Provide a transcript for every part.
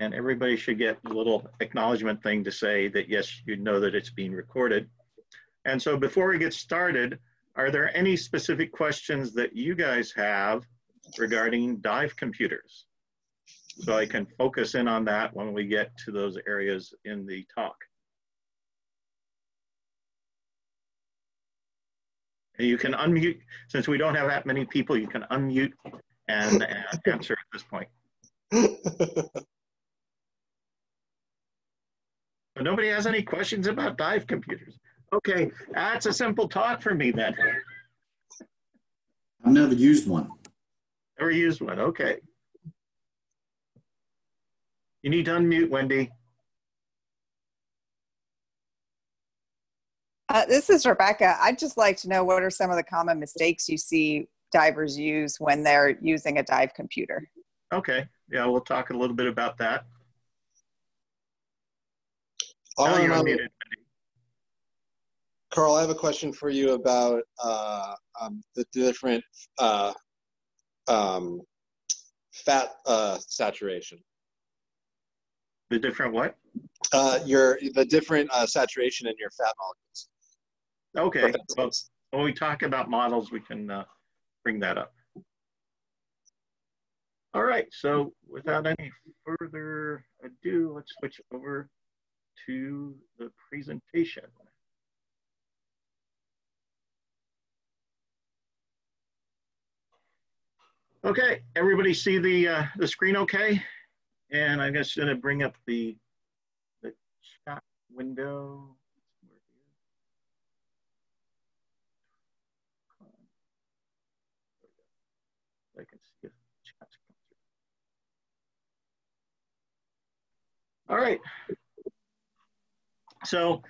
And everybody should get a little acknowledgement thing to say that, yes, you know that it's being recorded. And so before we get started, are there any specific questions that you guys have regarding dive computers? So I can focus in on that when we get to those areas in the talk. And you can unmute, since we don't have that many people, you can unmute and, and answer at this point. nobody has any questions about dive computers. Okay, that's a simple talk for me then. I've never used one. Never used one, okay. You need to unmute, Wendy. Uh, this is Rebecca. I'd just like to know what are some of the common mistakes you see divers use when they're using a dive computer? Okay, yeah, we'll talk a little bit about that. Um. Carl, I have a question for you about uh, um, the different uh, um, fat uh, saturation. The different what? Uh, your the different uh, saturation in your fat molecules. Okay, well, when we talk about models, we can uh, bring that up. All right, so without any further ado, let's switch over to the presentation. Okay, everybody see the uh, the screen okay? And I'm just gonna bring up the the chat window. I can see if chat's come through. All right. So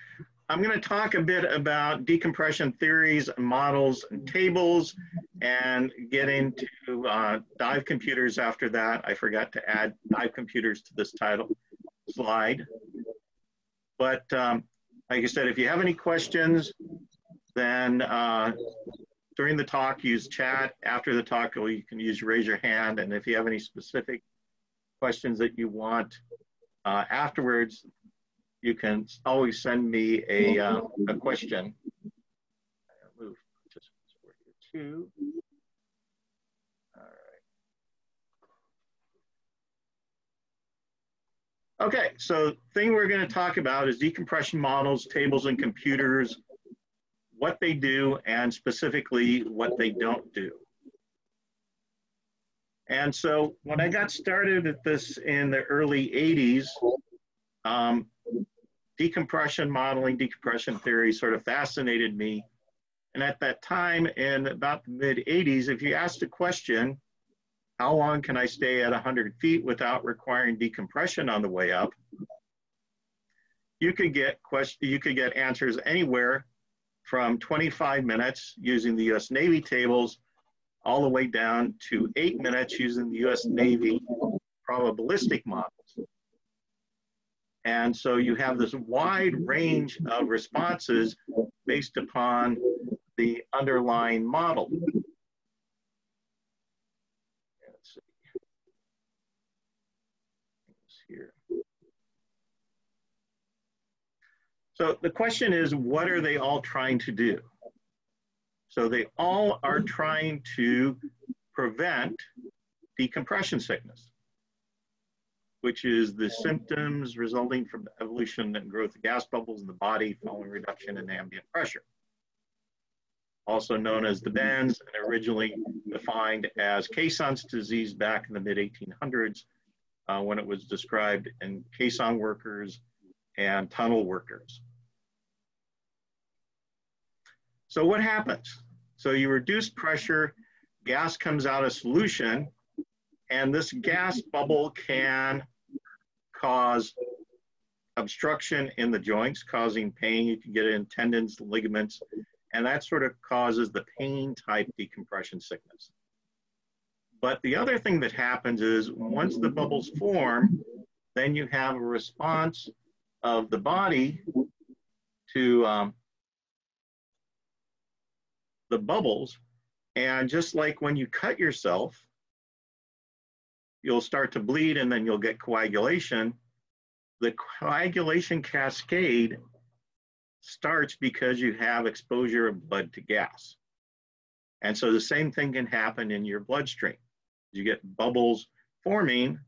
I'm going to talk a bit about decompression theories, and models, and tables, and get into uh, dive computers after that. I forgot to add dive computers to this title slide. But um, like I said, if you have any questions, then uh, during the talk, use chat. After the talk, you can use raise your hand. And if you have any specific questions that you want uh, afterwards, you can always send me a, uh, a question. I'll move just over here too. All right. Okay, so thing we're going to talk about is decompression models, tables, and computers, what they do, and specifically what they don't do. And so when I got started at this in the early 80s, um, decompression modeling, decompression theory sort of fascinated me. And at that time, in about the mid 80s, if you asked a question, how long can I stay at 100 feet without requiring decompression on the way up? You could get question, you could get answers anywhere from 25 minutes using the U.S. Navy tables, all the way down to eight minutes using the U.S. Navy probabilistic models. And so you have this wide range of responses based upon the underlying model. Let's see. Here. So the question is, what are they all trying to do? So they all are trying to prevent decompression sickness which is the symptoms resulting from the evolution and growth of gas bubbles in the body following reduction in ambient pressure. Also known as the bends and originally defined as Caisson's disease back in the mid 1800s uh, when it was described in caisson workers and tunnel workers. So what happens? So you reduce pressure, gas comes out of solution, and this gas bubble can cause obstruction in the joints, causing pain. You can get it in tendons, ligaments, and that sort of causes the pain type decompression sickness. But the other thing that happens is once the bubbles form, then you have a response of the body to um, the bubbles. And just like when you cut yourself, you'll start to bleed and then you'll get coagulation. The coagulation cascade starts because you have exposure of blood to gas. And so the same thing can happen in your bloodstream. You get bubbles forming,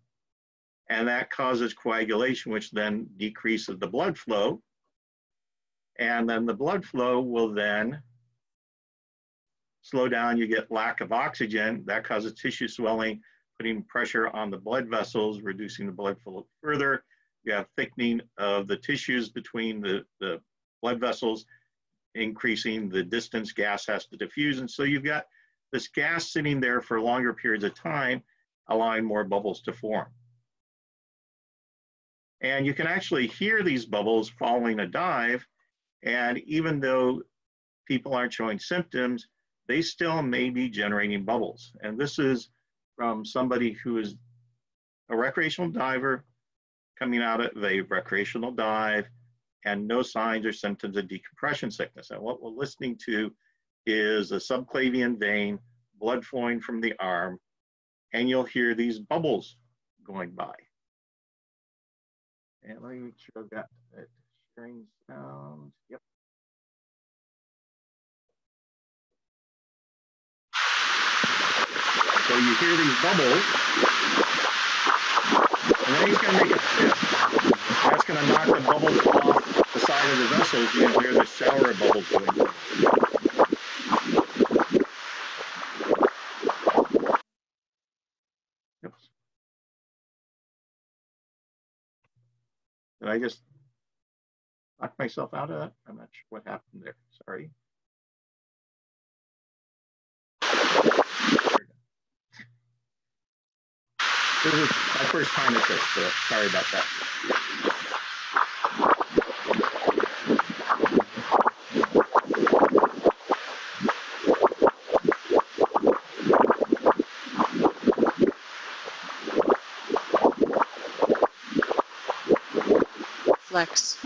and that causes coagulation, which then decreases the blood flow. And then the blood flow will then slow down. You get lack of oxygen. That causes tissue swelling, putting pressure on the blood vessels, reducing the blood flow further. You have thickening of the tissues between the, the blood vessels, increasing the distance gas has to diffuse. And so you've got this gas sitting there for longer periods of time, allowing more bubbles to form. And you can actually hear these bubbles following a dive. And even though people aren't showing symptoms, they still may be generating bubbles. And this is from somebody who is a recreational diver coming out of a recreational dive and no signs or symptoms of decompression sickness. And what we're listening to is a subclavian vein, blood flowing from the arm, and you'll hear these bubbles going by. And let me make sure I've got that sharing sound. Yep. So you hear these bubbles, and then he's going to make a fist. That's going to knock the bubbles off the side of the vessels. You can hear the shower of bubbles going. Oops. Did I just knock myself out of that? I'm not sure what happened there. Sorry. This is my first time at this, so sorry about that. Flex.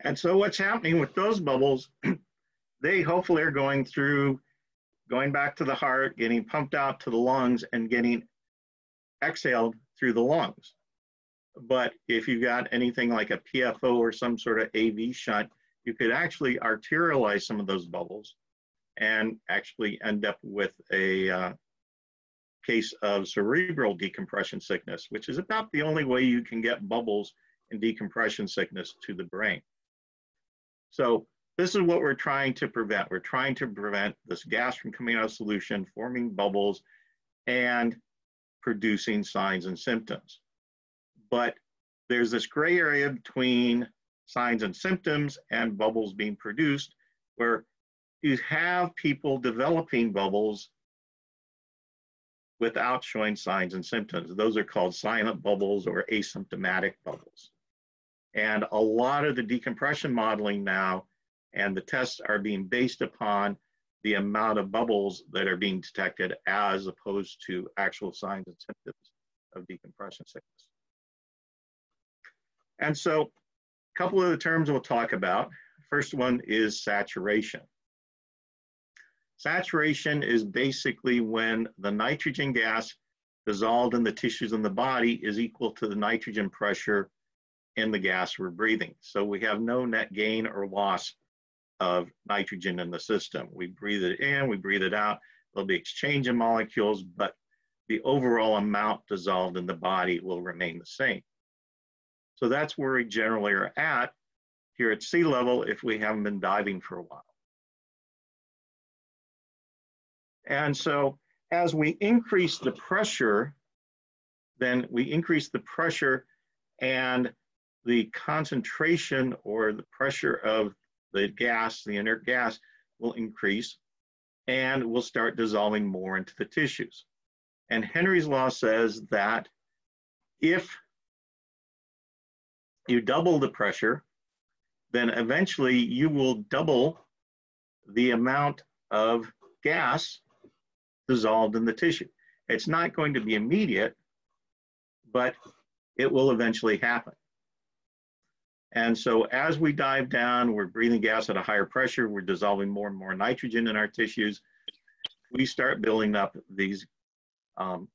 And so what's happening with those bubbles, they hopefully are going through going back to the heart, getting pumped out to the lungs, and getting exhaled through the lungs. But if you've got anything like a PFO or some sort of AV shunt, you could actually arterialize some of those bubbles and actually end up with a uh, case of cerebral decompression sickness, which is about the only way you can get bubbles in decompression sickness to the brain. So this is what we're trying to prevent. We're trying to prevent this gas from coming out of solution, forming bubbles, and producing signs and symptoms. But there's this gray area between signs and symptoms and bubbles being produced where you have people developing bubbles without showing signs and symptoms. Those are called silent bubbles or asymptomatic bubbles. And a lot of the decompression modeling now and the tests are being based upon the amount of bubbles that are being detected as opposed to actual signs and symptoms of decompression sickness. And so a couple of the terms we'll talk about. First one is saturation. Saturation is basically when the nitrogen gas dissolved in the tissues in the body is equal to the nitrogen pressure in the gas we're breathing. So we have no net gain or loss of nitrogen in the system. We breathe it in, we breathe it out. There'll be exchange of molecules, but the overall amount dissolved in the body will remain the same. So that's where we generally are at here at sea level if we haven't been diving for a while. And so as we increase the pressure, then we increase the pressure and the concentration or the pressure of the gas, the inert gas, will increase and will start dissolving more into the tissues. And Henry's law says that if you double the pressure, then eventually you will double the amount of gas dissolved in the tissue. It's not going to be immediate, but it will eventually happen. And so as we dive down, we're breathing gas at a higher pressure, we're dissolving more and more nitrogen in our tissues. We start building up these um,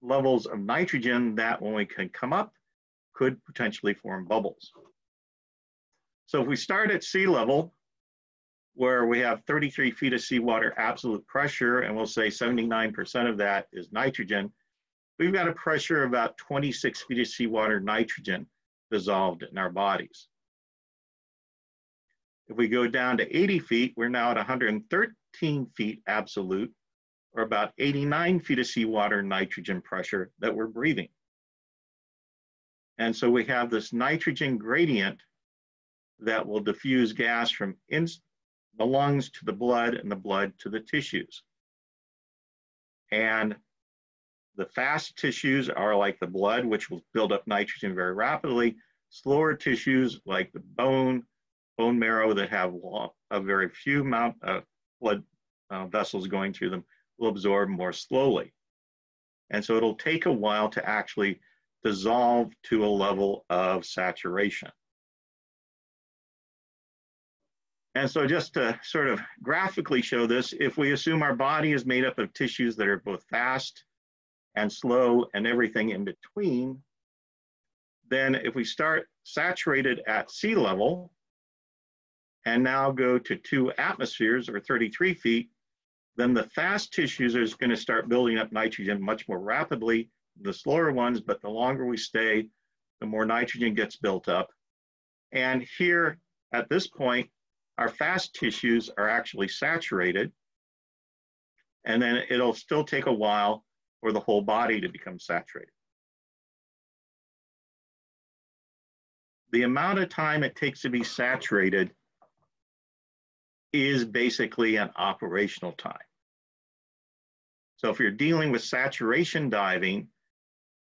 levels of nitrogen that when we can come up could potentially form bubbles. So if we start at sea level, where we have 33 feet of seawater absolute pressure, and we'll say 79% of that is nitrogen, we've got a pressure of about 26 feet of seawater nitrogen dissolved in our bodies. If we go down to 80 feet, we're now at 113 feet absolute, or about 89 feet of seawater nitrogen pressure that we're breathing. And so we have this nitrogen gradient that will diffuse gas from the lungs to the blood and the blood to the tissues. And the fast tissues are like the blood, which will build up nitrogen very rapidly. Slower tissues like the bone, bone marrow that have a very few amount of blood uh, vessels going through them will absorb more slowly. And so it'll take a while to actually dissolve to a level of saturation. And so just to sort of graphically show this, if we assume our body is made up of tissues that are both fast and slow and everything in between, then if we start saturated at sea level and now go to two atmospheres or 33 feet, then the fast tissues are going to start building up nitrogen much more rapidly the slower ones, but the longer we stay, the more nitrogen gets built up. And here at this point, our fast tissues are actually saturated. And then it'll still take a while for the whole body to become saturated. The amount of time it takes to be saturated is basically an operational time. So if you're dealing with saturation diving,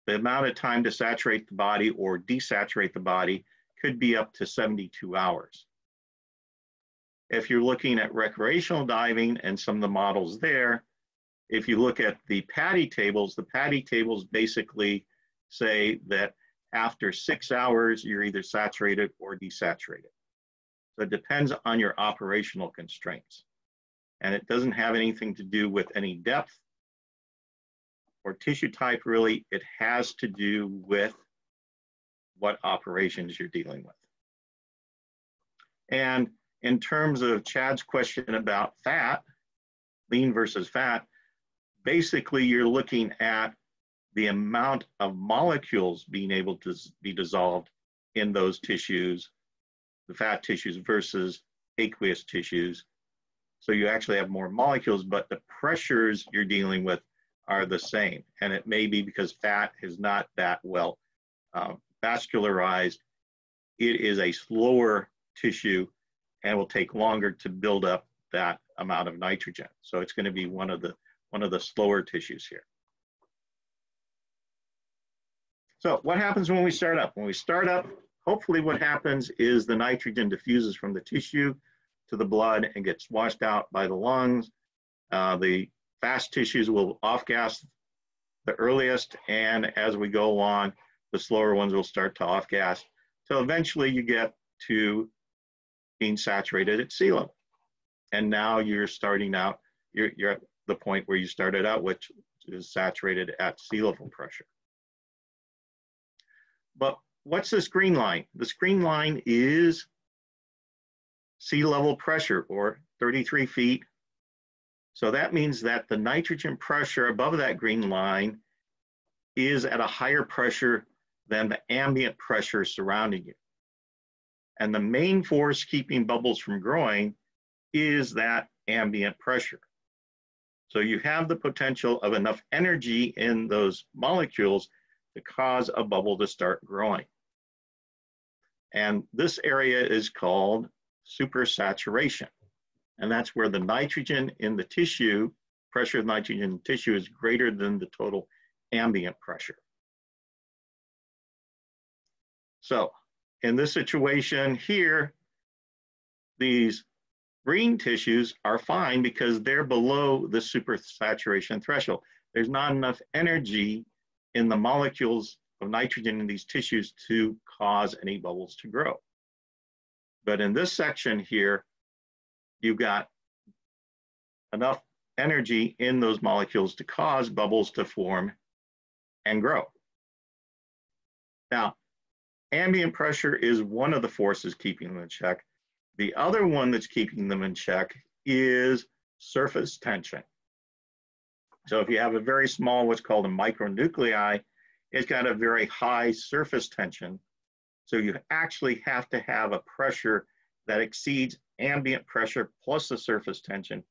the amount of time to saturate the body or desaturate the body could be up to 72 hours. If you're looking at recreational diving and some of the models there, if you look at the PADI tables, the PADI tables basically say that after six hours, you're either saturated or desaturated. So it depends on your operational constraints. And it doesn't have anything to do with any depth or tissue type, really, it has to do with what operations you're dealing with. And in terms of Chad's question about fat, lean versus fat, basically you're looking at the amount of molecules being able to be dissolved in those tissues, the fat tissues versus aqueous tissues. So you actually have more molecules, but the pressures you're dealing with are the same. And it may be because fat is not that well uh, vascularized. It is a slower tissue and will take longer to build up that amount of nitrogen. So it's going to be one of the one of the slower tissues here. So what happens when we start up? When we start up, hopefully what happens is the nitrogen diffuses from the tissue to the blood and gets washed out by the lungs. Uh, the fast tissues will off gas the earliest, and as we go along, the slower ones will start to off gas. So eventually you get to being saturated at sea level. And now you're starting out, you're, you're the point where you started out, which is saturated at sea level pressure. But what's this green line? This green line is sea level pressure or 33 feet so that means that the nitrogen pressure above that green line is at a higher pressure than the ambient pressure surrounding you. And the main force keeping bubbles from growing is that ambient pressure. So you have the potential of enough energy in those molecules to cause a bubble to start growing. And this area is called supersaturation. And that's where the nitrogen in the tissue, pressure of nitrogen in the tissue is greater than the total ambient pressure. So in this situation here, these green tissues are fine because they're below the supersaturation threshold. There's not enough energy in the molecules of nitrogen in these tissues to cause any bubbles to grow. But in this section here, you've got enough energy in those molecules to cause bubbles to form and grow. Now, ambient pressure is one of the forces keeping them in check. The other one that's keeping them in check is surface tension. So if you have a very small, what's called a micronuclei, it's got a very high surface tension. So you actually have to have a pressure that exceeds ambient pressure plus the surface tension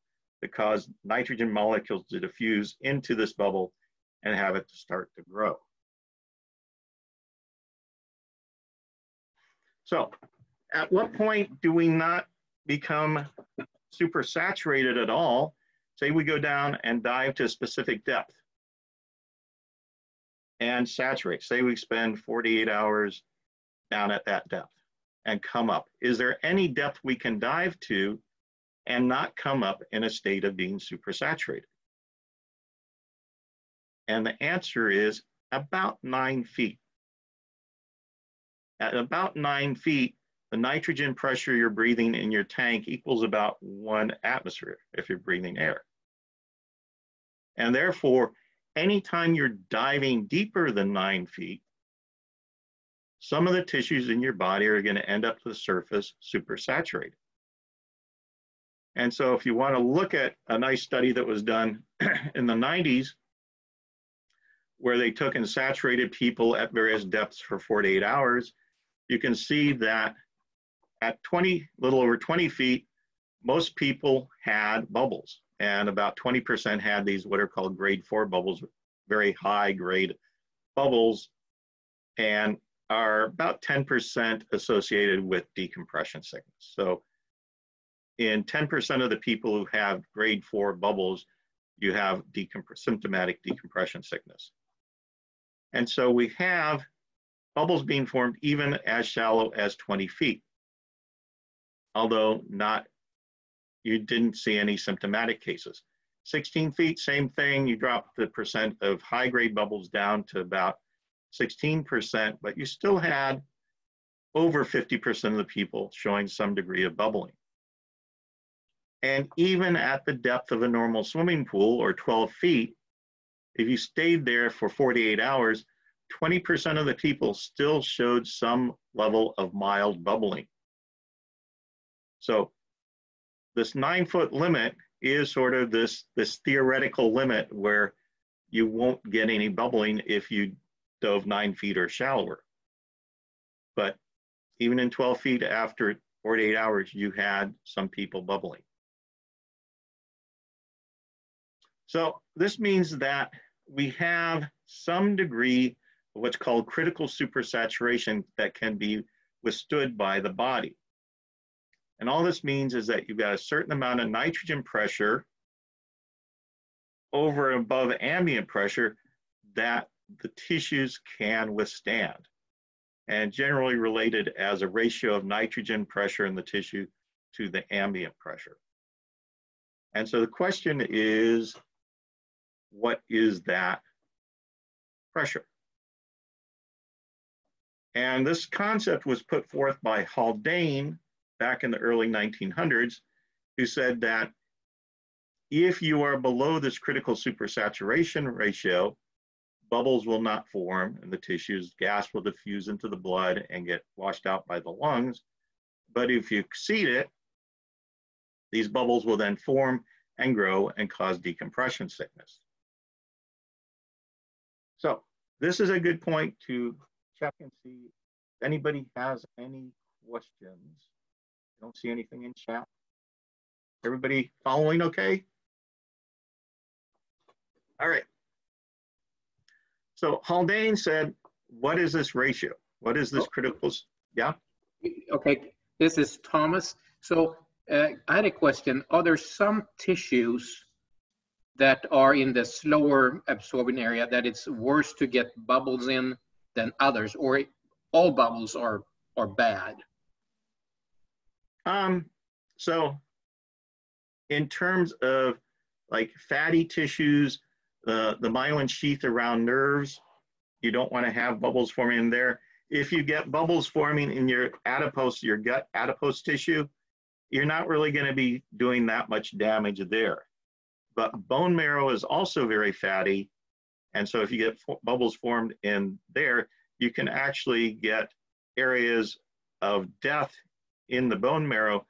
to cause nitrogen molecules to diffuse into this bubble and have it to start to grow. So at what point do we not become super saturated at all? Say we go down and dive to a specific depth and saturate. Say we spend 48 hours down at that depth and come up. Is there any depth we can dive to and not come up in a state of being supersaturated? And the answer is about nine feet. At about nine feet, the nitrogen pressure you're breathing in your tank equals about one atmosphere if you're breathing air. And therefore, anytime you're diving deeper than nine feet, some of the tissues in your body are going to end up to the surface supersaturated. And so if you want to look at a nice study that was done in the 90s, where they took and saturated people at various depths for 48 hours, you can see that at 20, little over 20 feet, most people had bubbles and about 20% had these what are called grade four bubbles, very high grade bubbles, and are about 10% associated with decompression sickness. So in 10% of the people who have grade four bubbles, you have symptomatic decompression sickness. And so we have bubbles being formed even as shallow as 20 feet, although not, you didn't see any symptomatic cases. 16 feet, same thing, you drop the percent of high grade bubbles down to about 16%, but you still had over 50% of the people showing some degree of bubbling. And even at the depth of a normal swimming pool or 12 feet, if you stayed there for 48 hours, 20% of the people still showed some level of mild bubbling. So this nine foot limit is sort of this, this theoretical limit where you won't get any bubbling if you dove nine feet or shallower. But even in 12 feet after 48 hours, you had some people bubbling. So this means that we have some degree of what's called critical supersaturation that can be withstood by the body. And all this means is that you've got a certain amount of nitrogen pressure over and above ambient pressure that the tissues can withstand and generally related as a ratio of nitrogen pressure in the tissue to the ambient pressure. And so the question is, what is that pressure? And this concept was put forth by Haldane back in the early 1900s, who said that if you are below this critical supersaturation ratio, bubbles will not form in the tissues, gas will diffuse into the blood and get washed out by the lungs. But if you exceed it, these bubbles will then form and grow and cause decompression sickness. So this is a good point to check and see if anybody has any questions. I don't see anything in chat. Everybody following okay? All right. So Haldane said, what is this ratio? What is this oh. critical? Yeah? Okay, this is Thomas. So uh, I had a question. Are there some tissues that are in the slower absorbing area that it's worse to get bubbles in than others, or all bubbles are, are bad? Um, so in terms of like fatty tissues, the, the myelin sheath around nerves, you don't want to have bubbles forming in there. If you get bubbles forming in your adipose, your gut adipose tissue, you're not really going to be doing that much damage there. but bone marrow is also very fatty. And so if you get bubbles formed in there, you can actually get areas of death in the bone marrow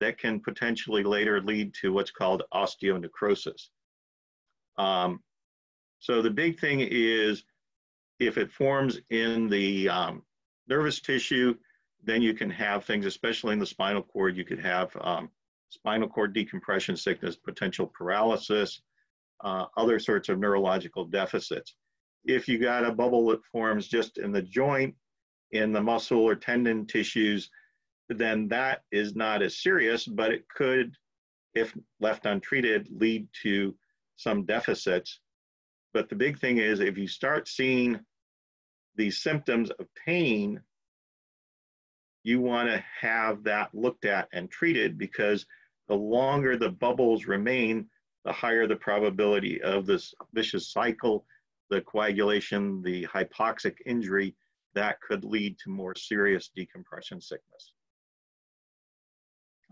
that can potentially later lead to what's called osteonecrosis. Um, so the big thing is if it forms in the um, nervous tissue, then you can have things, especially in the spinal cord, you could have um, spinal cord decompression sickness, potential paralysis, uh, other sorts of neurological deficits. If you got a bubble that forms just in the joint, in the muscle or tendon tissues, then that is not as serious, but it could, if left untreated, lead to some deficits. But the big thing is if you start seeing these symptoms of pain, you want to have that looked at and treated because the longer the bubbles remain, the higher the probability of this vicious cycle, the coagulation, the hypoxic injury that could lead to more serious decompression sickness.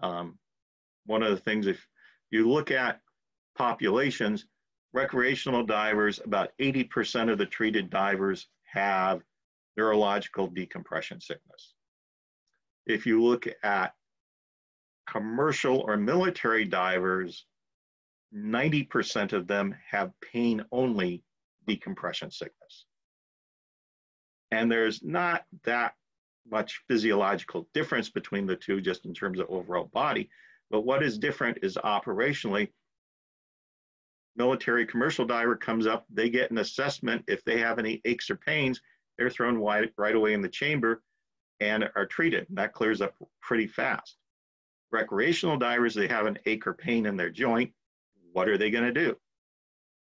Um, one of the things, if you look at populations, recreational divers, about 80% of the treated divers have neurological decompression sickness. If you look at commercial or military divers, 90% of them have pain only decompression sickness. And there's not that much physiological difference between the two just in terms of overall body. But what is different is operationally, military commercial diver comes up, they get an assessment. If they have any aches or pains, they're thrown right, right away in the chamber and are treated. And that clears up pretty fast. Recreational divers, they have an ache or pain in their joint. What are they going to do?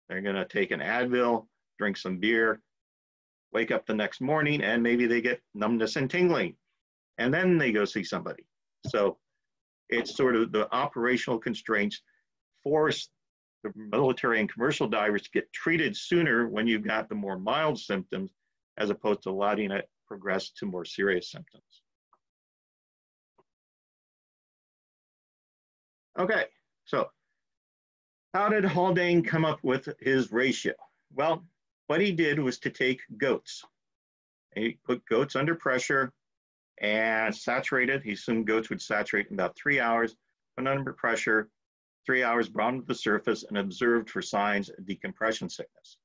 They're going to take an Advil, drink some beer, wake up the next morning, and maybe they get numbness and tingling. And then they go see somebody. So it's sort of the operational constraints force the military and commercial divers to get treated sooner when you've got the more mild symptoms as opposed to letting it progress to more serious symptoms. Okay, so how did Haldane come up with his ratio? Well, what he did was to take goats. He put goats under pressure and saturated. He assumed goats would saturate in about three hours, put under pressure, three hours, brought them to the surface, and observed for signs of decompression sickness.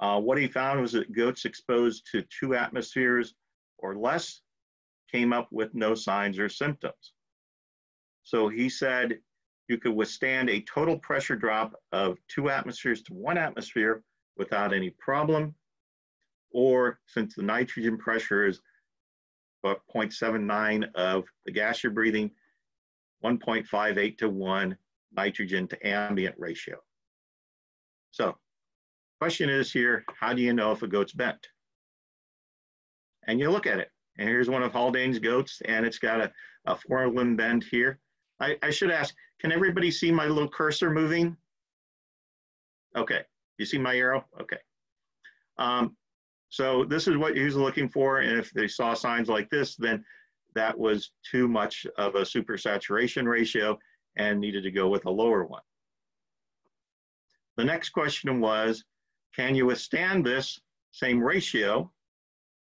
Uh, what he found was that goats exposed to two atmospheres or less came up with no signs or symptoms. So he said you could withstand a total pressure drop of two atmospheres to one atmosphere without any problem. Or since the nitrogen pressure is about 0.79 of the gas you're breathing, 1.58 to 1 nitrogen to ambient ratio. So question is here, how do you know if a goat's bent? And you look at it, and here's one of Haldane's goats, and it's got a, a forelimb bend here. I, I should ask, can everybody see my little cursor moving? Okay, you see my arrow? Okay. Um, so this is what he's looking for, and if they saw signs like this, then that was too much of a supersaturation ratio and needed to go with a lower one. The next question was, can you withstand this same ratio,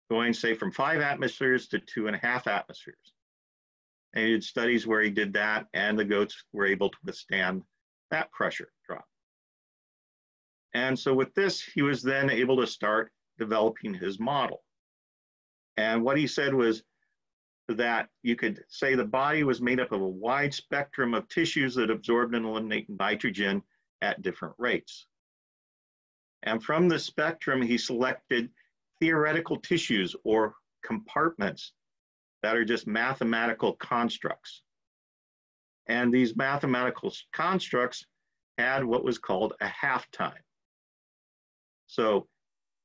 going say from five atmospheres to two and a half atmospheres? And he did studies where he did that, and the goats were able to withstand that pressure drop. And so with this, he was then able to start developing his model. And what he said was that you could say the body was made up of a wide spectrum of tissues that absorbed and eliminate nitrogen at different rates. And from the spectrum, he selected theoretical tissues or compartments that are just mathematical constructs. And these mathematical constructs had what was called a half time. So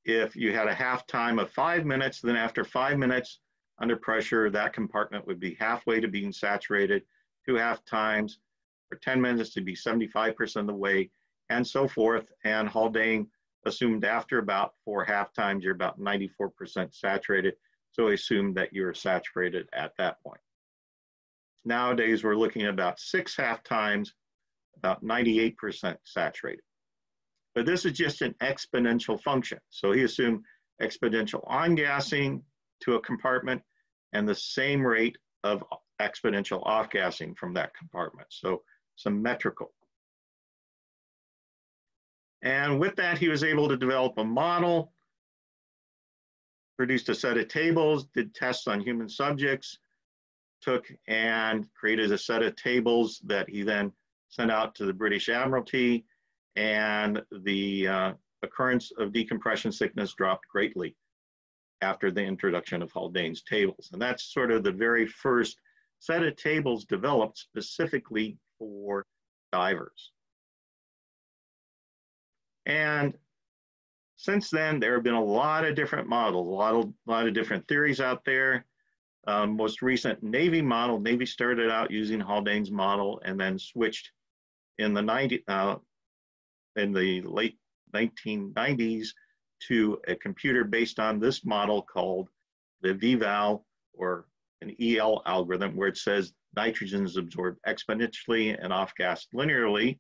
if you had a half time of five minutes, then after five minutes under pressure, that compartment would be halfway to being saturated, two half times for 10 minutes to be 75% of the way, and so forth. And Haldane assumed after about four half times, you're about 94% saturated. So assume that you're saturated at that point. Nowadays, we're looking at about six half times about 98% saturated. But this is just an exponential function. So he assumed exponential on-gassing to a compartment and the same rate of exponential off-gassing from that compartment. So symmetrical. And with that, he was able to develop a model, produced a set of tables, did tests on human subjects, took and created a set of tables that he then sent out to the British Admiralty, and the uh, occurrence of decompression sickness dropped greatly after the introduction of Haldane's tables. And that's sort of the very first set of tables developed specifically for divers. And since then, there have been a lot of different models, a lot of, lot of different theories out there. Um, most recent Navy model, Navy started out using Haldane's model and then switched in the 90, uh, in the late 1990s to a computer based on this model called the VVAL or an EL algorithm where it says nitrogen is absorbed exponentially and off-gassed linearly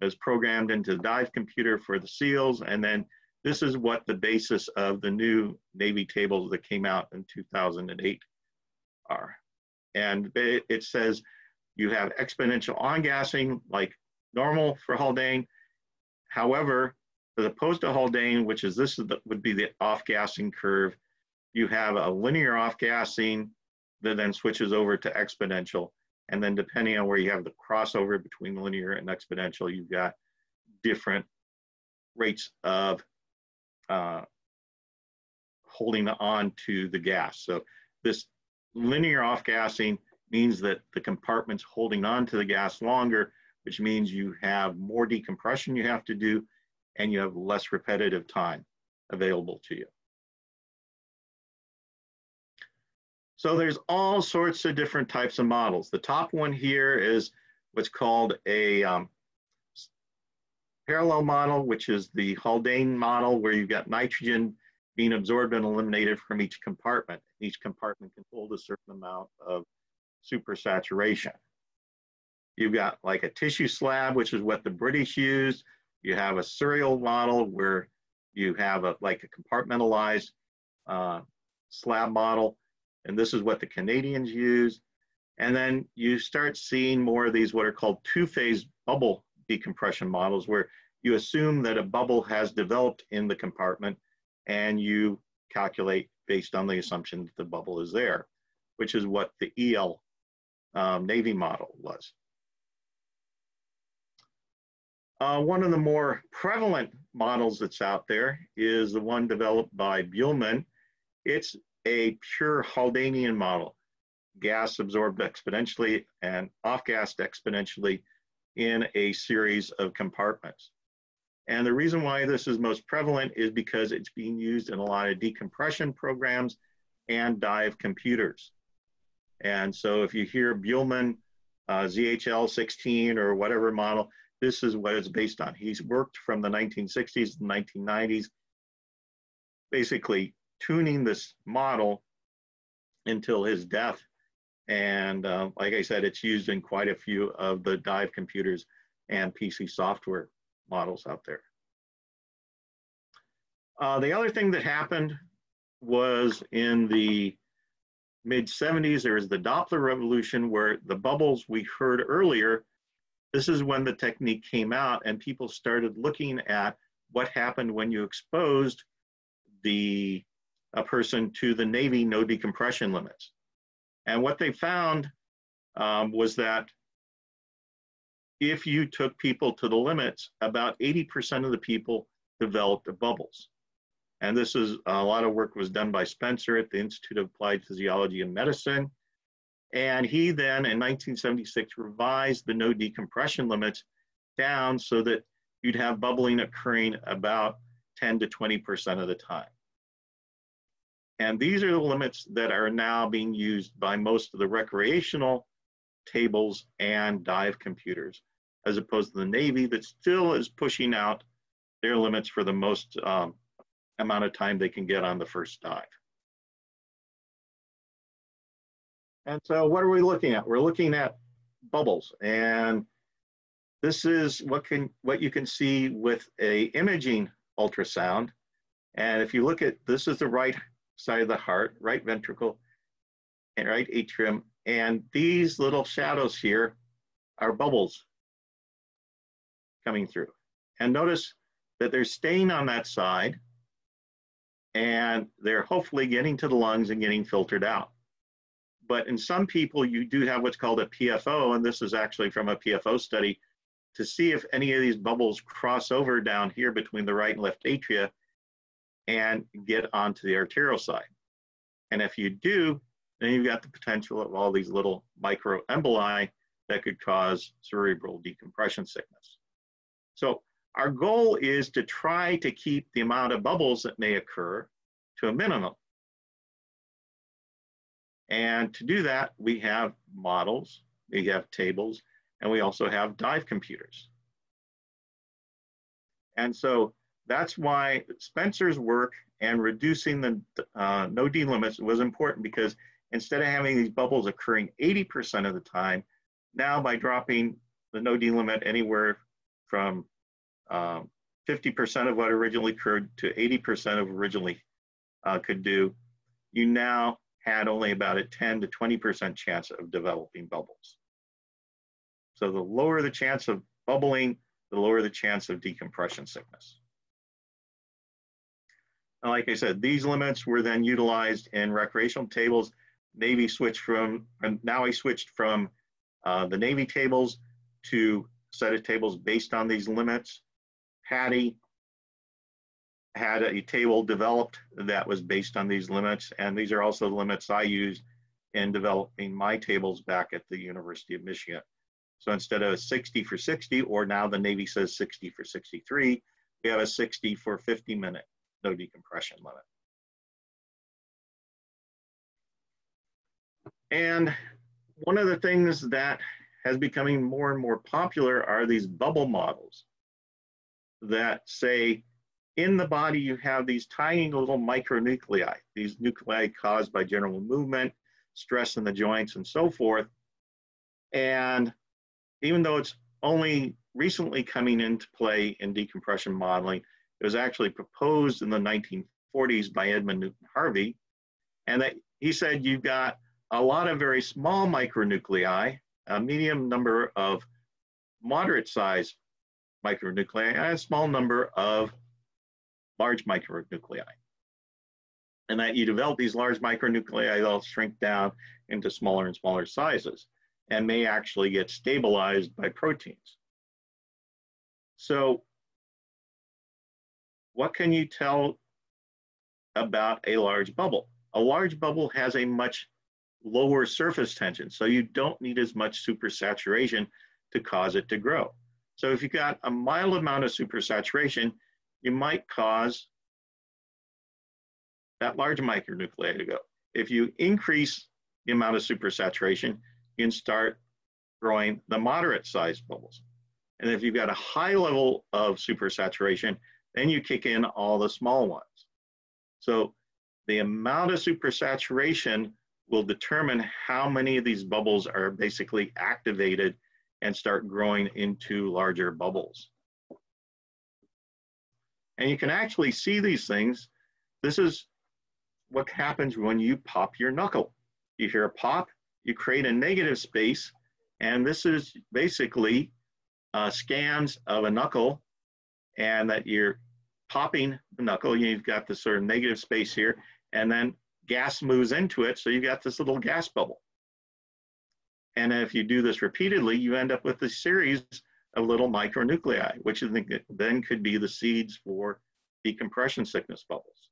is programmed into the dive computer for the SEALs. And then this is what the basis of the new Navy tables that came out in 2008 are. And it, it says you have exponential on-gassing like normal for Haldane. However, as opposed to Haldane, which is this would be the off-gassing curve, you have a linear off-gassing that then switches over to exponential. And then depending on where you have the crossover between linear and exponential, you've got different rates of uh, holding on to the gas. So this linear off-gassing means that the compartment's holding on to the gas longer, which means you have more decompression you have to do and you have less repetitive time available to you. So there's all sorts of different types of models. The top one here is what's called a um, parallel model, which is the Haldane model where you've got nitrogen being absorbed and eliminated from each compartment. Each compartment can hold a certain amount of supersaturation. You've got like a tissue slab, which is what the British used. You have a serial model where you have a like a compartmentalized uh, slab model and this is what the Canadians use. And then you start seeing more of these what are called two-phase bubble decompression models where you assume that a bubble has developed in the compartment and you calculate based on the assumption that the bubble is there, which is what the EL um, Navy model was. Uh, one of the more prevalent models that's out there is the one developed by Buhlmann. It's a pure Haldanian model, gas absorbed exponentially and off-gassed exponentially in a series of compartments. And the reason why this is most prevalent is because it's being used in a lot of decompression programs and dive computers. And so if you hear Buhlmann uh, ZHL 16 or whatever model, this is what it's based on. He's worked from the 1960s and 1990s, basically tuning this model until his death. And uh, like I said, it's used in quite a few of the dive computers and PC software models out there. Uh, the other thing that happened was in the mid 70s, there was the Doppler revolution where the bubbles we heard earlier, this is when the technique came out and people started looking at what happened when you exposed the a person to the Navy no decompression limits. And what they found um, was that if you took people to the limits, about 80% of the people developed bubbles. And this is a lot of work was done by Spencer at the Institute of Applied Physiology and Medicine. And he then in 1976 revised the no decompression limits down so that you'd have bubbling occurring about 10 to 20% of the time. And these are the limits that are now being used by most of the recreational tables and dive computers, as opposed to the Navy that still is pushing out their limits for the most um, amount of time they can get on the first dive. And so what are we looking at? We're looking at bubbles. And this is what can what you can see with a imaging ultrasound. And if you look at this is the right side of the heart, right ventricle, and right atrium, and these little shadows here are bubbles coming through. And notice that they're staying on that side and they're hopefully getting to the lungs and getting filtered out. But in some people, you do have what's called a PFO, and this is actually from a PFO study to see if any of these bubbles cross over down here between the right and left atria and get onto the arterial side. And if you do, then you've got the potential of all these little microemboli that could cause cerebral decompression sickness. So our goal is to try to keep the amount of bubbles that may occur to a minimum. And to do that, we have models, we have tables, and we also have dive computers. And so that's why Spencer's work and reducing the uh, no D limits was important because instead of having these bubbles occurring 80% of the time, now by dropping the no D limit anywhere from 50% um, of what originally occurred to 80% of originally uh, could do, you now had only about a 10 to 20% chance of developing bubbles. So the lower the chance of bubbling, the lower the chance of decompression sickness. And like I said, these limits were then utilized in recreational tables. Navy switched from, and NAUI switched from uh, the Navy tables to set of tables based on these limits. PADI had a table developed that was based on these limits, and these are also the limits I used in developing my tables back at the University of Michigan. So instead of 60 for 60, or now the Navy says 60 for 63, we have a 60 for 50 minute no decompression limit. And one of the things that has becoming more and more popular are these bubble models that say in the body you have these tiny little micronuclei, these nuclei caused by general movement, stress in the joints, and so forth. And even though it's only recently coming into play in decompression modeling, it was actually proposed in the 1940s by Edmund Newton Harvey. And that he said you've got a lot of very small micronuclei, a medium number of moderate sized micronuclei, and a small number of large micronuclei. And that you develop these large micronuclei, they'll shrink down into smaller and smaller sizes and may actually get stabilized by proteins. So what can you tell about a large bubble? A large bubble has a much lower surface tension, so you don't need as much supersaturation to cause it to grow. So if you've got a mild amount of supersaturation, you might cause that large micronuclei to go. If you increase the amount of supersaturation, you can start growing the moderate sized bubbles. And if you've got a high level of supersaturation, then you kick in all the small ones. So the amount of supersaturation will determine how many of these bubbles are basically activated and start growing into larger bubbles. And you can actually see these things. This is what happens when you pop your knuckle. You hear a pop, you create a negative space, and this is basically uh, scans of a knuckle and that you're popping the knuckle. You've got this sort of negative space here, and then gas moves into it, so you've got this little gas bubble. And if you do this repeatedly, you end up with a series of little micronuclei, which then could be the seeds for decompression sickness bubbles.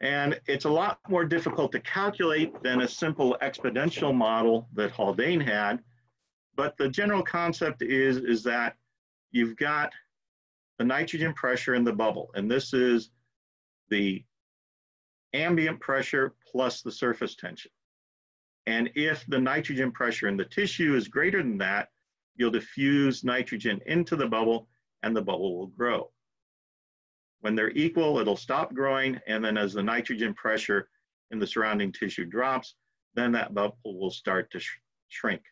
And it's a lot more difficult to calculate than a simple exponential model that Haldane had. But the general concept is, is that you've got the nitrogen pressure in the bubble, and this is the ambient pressure plus the surface tension. And if the nitrogen pressure in the tissue is greater than that, you'll diffuse nitrogen into the bubble and the bubble will grow. When they're equal, it'll stop growing. And then as the nitrogen pressure in the surrounding tissue drops, then that bubble will start to sh shrink.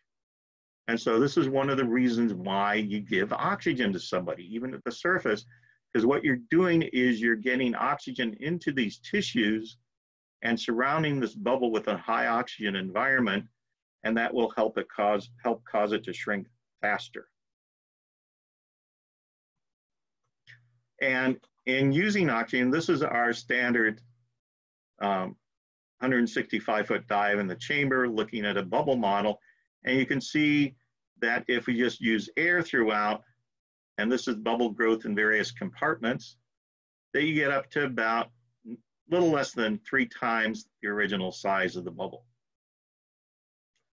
And so this is one of the reasons why you give oxygen to somebody, even at the surface, because what you're doing is you're getting oxygen into these tissues and surrounding this bubble with a high oxygen environment, and that will help it cause help cause it to shrink faster. And in using oxygen, this is our standard um, 165 foot dive in the chamber looking at a bubble model. And you can see that if we just use air throughout, and this is bubble growth in various compartments, that you get up to about little less than three times the original size of the bubble.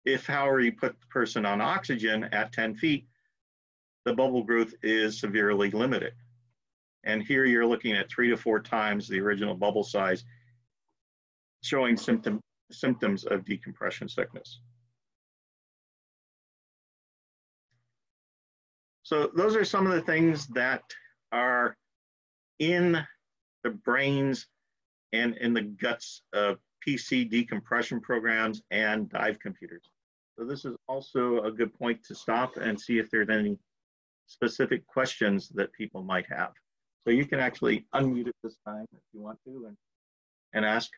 If, however, you put the person on oxygen at 10 feet, the bubble growth is severely limited. And here you're looking at three to four times the original bubble size, showing symptom, symptoms of decompression sickness. So those are some of the things that are in the brains and in the guts of PC decompression programs and dive computers. So this is also a good point to stop and see if there's any specific questions that people might have. So you can actually unmute it this time if you want to and, and ask.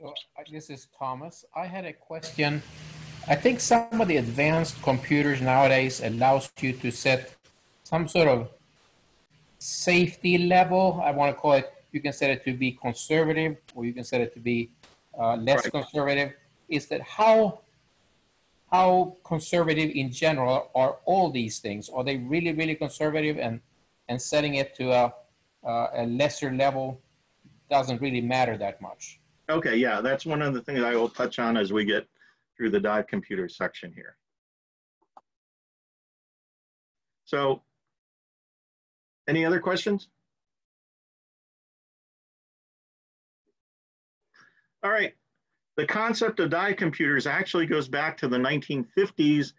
So this is Thomas. I had a question. I think some of the advanced computers nowadays allows you to set some sort of safety level. I want to call it. You can set it to be conservative, or you can set it to be uh, less right. conservative is that how how conservative in general are all these things? Are they really, really conservative and, and setting it to a, uh, a lesser level doesn't really matter that much? Okay, yeah, that's one of the things I will touch on as we get through the dive computer section here. So, any other questions? All right, the concept of dive computers actually goes back to the 1950s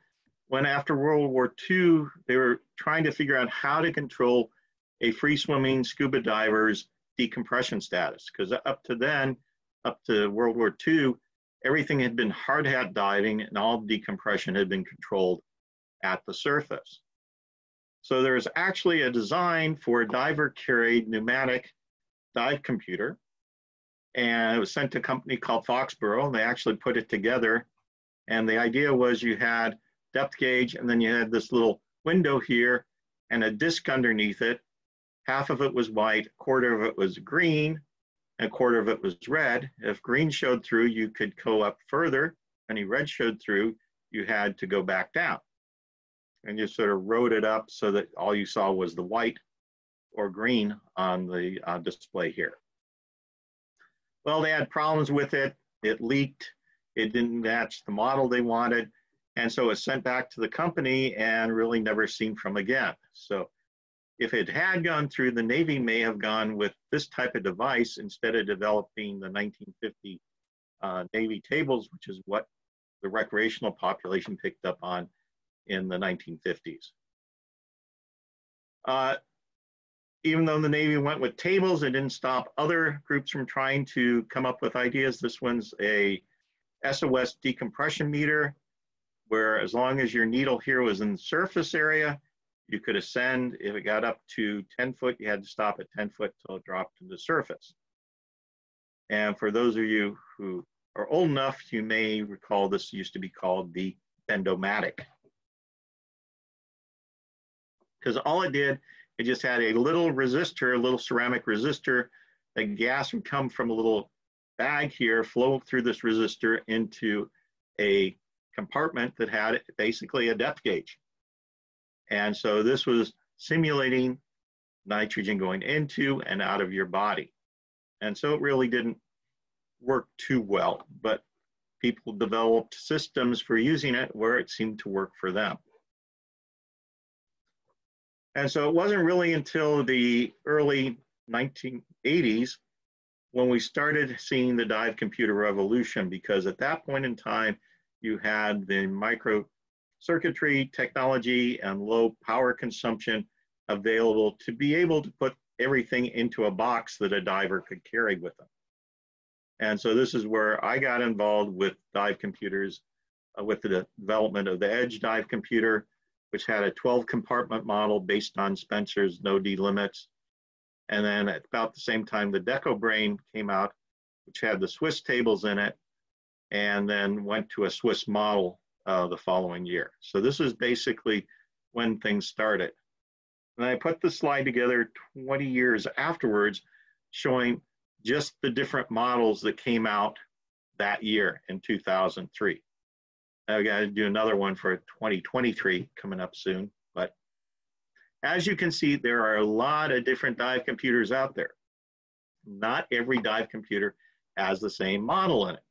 when after World War II, they were trying to figure out how to control a free swimming scuba diver's decompression status. Because up to then, up to World War II, everything had been hard hat diving and all decompression had been controlled at the surface. So there's actually a design for a diver carried pneumatic dive computer and it was sent to a company called Foxboro, and they actually put it together. And the idea was you had depth gauge, and then you had this little window here and a disc underneath it. Half of it was white, quarter of it was green, a quarter of it was red. If green showed through, you could go up further. Any red showed through, you had to go back down. And you sort of wrote it up so that all you saw was the white or green on the uh, display here. Well, they had problems with it. It leaked. It didn't match the model they wanted. And so it was sent back to the company and really never seen from again. So if it had gone through, the Navy may have gone with this type of device instead of developing the 1950 uh, Navy tables, which is what the recreational population picked up on in the 1950s. Uh, even though the Navy went with tables, it didn't stop other groups from trying to come up with ideas. This one's a SOS decompression meter, where as long as your needle here was in the surface area, you could ascend. If it got up to 10 foot, you had to stop at 10 foot till it dropped to the surface. And for those of you who are old enough, you may recall this used to be called the Bend-O-Matic. Because all it did it just had a little resistor, a little ceramic resistor. The gas would come from a little bag here, flow through this resistor into a compartment that had basically a depth gauge. And so this was simulating nitrogen going into and out of your body. And so it really didn't work too well, but people developed systems for using it where it seemed to work for them. And so it wasn't really until the early 1980s when we started seeing the dive computer revolution, because at that point in time, you had the micro circuitry technology and low power consumption available to be able to put everything into a box that a diver could carry with them. And so this is where I got involved with dive computers, uh, with the development of the Edge dive computer, which had a 12 compartment model based on Spencer's no D limits. And then at about the same time, the Deco Brain came out, which had the Swiss tables in it, and then went to a Swiss model uh, the following year. So this is basically when things started. And I put the slide together 20 years afterwards, showing just the different models that came out that year in 2003. I got to do another one for 2023 coming up soon. But as you can see, there are a lot of different dive computers out there. Not every dive computer has the same model in it.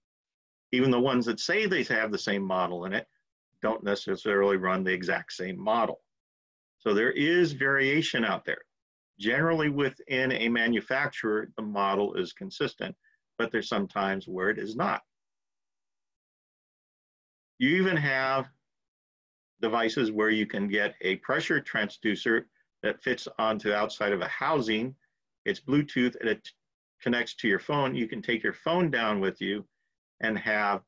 Even the ones that say they have the same model in it don't necessarily run the exact same model. So there is variation out there. Generally within a manufacturer, the model is consistent, but there's sometimes where it is not. You even have devices where you can get a pressure transducer that fits onto the outside of a housing. It's Bluetooth and it connects to your phone. You can take your phone down with you and have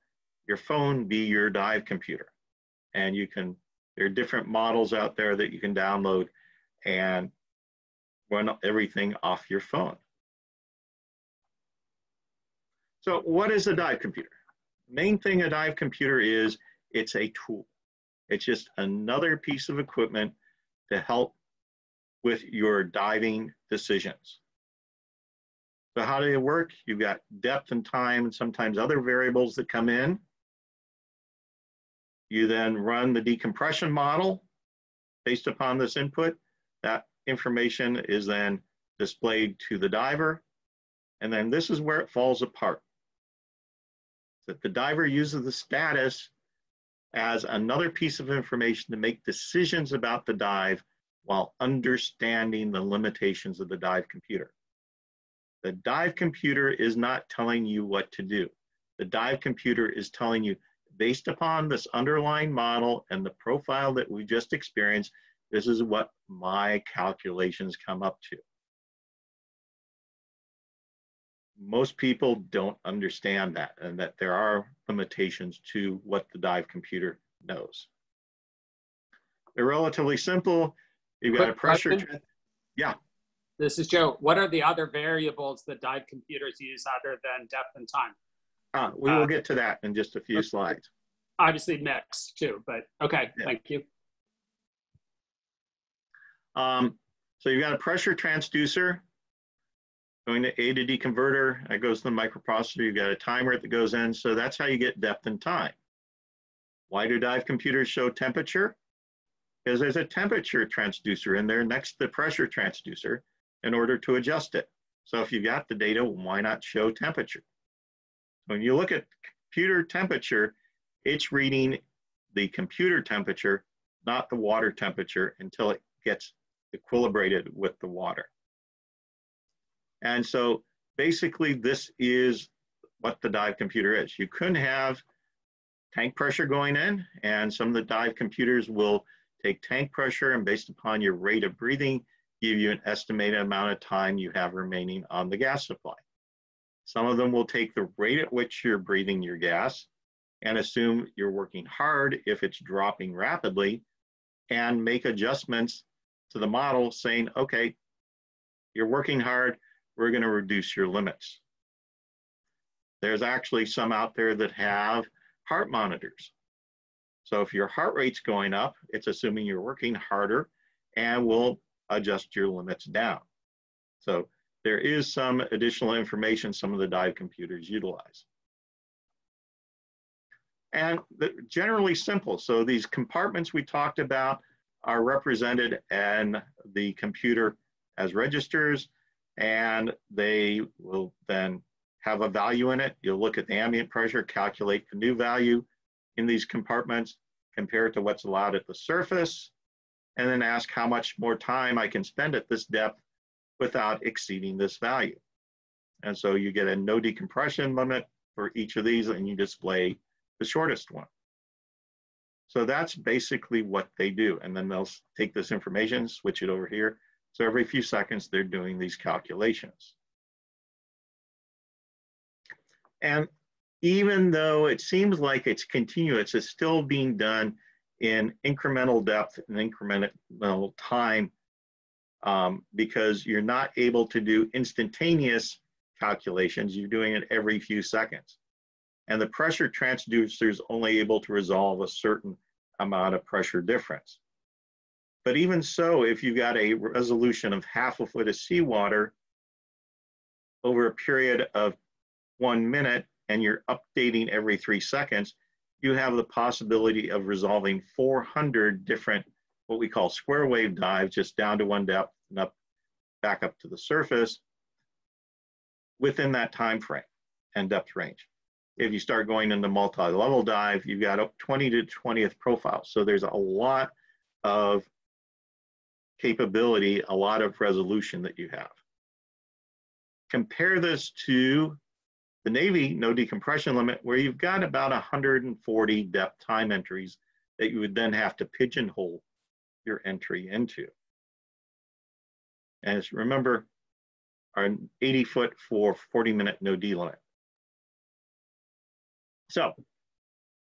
your phone be your dive computer. And you can, there are different models out there that you can download and run everything off your phone. So what is a dive computer? Main thing a dive computer is, it's a tool. It's just another piece of equipment to help with your diving decisions. So how do they work? You've got depth and time and sometimes other variables that come in. You then run the decompression model based upon this input. That information is then displayed to the diver. And then this is where it falls apart. That the diver uses the status as another piece of information to make decisions about the dive while understanding the limitations of the dive computer. The dive computer is not telling you what to do. The dive computer is telling you, based upon this underlying model and the profile that we just experienced, this is what my calculations come up to. Most people don't understand that and that there are limitations to what the dive computer knows. They're relatively simple. You've got Quick a pressure. Yeah. This is Joe. What are the other variables that dive computers use other than depth and time? Uh, we will get to that in just a few slides. Obviously mix too, but okay, Yeah. thank you. Um, so you've got a pressure transducer going to A to D converter. That goes to the microprocessor. You've got a timer that goes in. So that's how you get depth and time. Why do dive computers show temperature? Because there's a temperature transducer in there next to the pressure transducer in order to adjust it. So if you've got the data, why not show temperature? When you look at computer temperature, it's reading the computer temperature, not the water temperature until it gets equilibrated with the water. And so basically this is what the dive computer is. You couldn't have tank pressure going in and some of the dive computers will take tank pressure and based upon your rate of breathing, give you an estimated amount of time you have remaining on the gas supply. Some of them will take the rate at which you're breathing your gas and assume you're working hard if it's dropping rapidly and make adjustments to the model saying, okay, you're working hard, we're going to reduce your limits. There's actually some out there that have heart monitors. So if your heart rate's going up, it's assuming you're working harder and will adjust your limits down. So there is some additional information some of the dive computers utilize. And generally simple. So these compartments we talked about are represented in the computer as registers and they will then have a value in it. You'll look at the ambient pressure, calculate the new value in these compartments, compare it to what's allowed at the surface, and then ask how much more time I can spend at this depth without exceeding this value. And so you get a no decompression limit for each of these and you display the shortest one. So that's basically what they do. And then they'll take this information, switch it over here So every few seconds, they're doing these calculations. And even though it seems like it's continuous, it's still being done in incremental depth and incremental time um, because you're not able to do instantaneous calculations. You're doing it every few seconds. And the pressure transducer is only able to resolve a certain amount of pressure difference. But even so, if you got a resolution of half a foot of seawater over a period of one minute and you're updating every three seconds, you have the possibility of resolving 400 different, what we call square wave dives, just down to one depth and up, back up to the surface within that time frame and depth range. If you start going into multi-level dive, you've got 20 to 20th profiles. So there's a lot of capability, a lot of resolution that you have. Compare this to the Navy no decompression limit, where you've got about 140 depth time entries that you would then have to pigeonhole your entry into. As remember, our 80 foot for 40 minute no D limit. So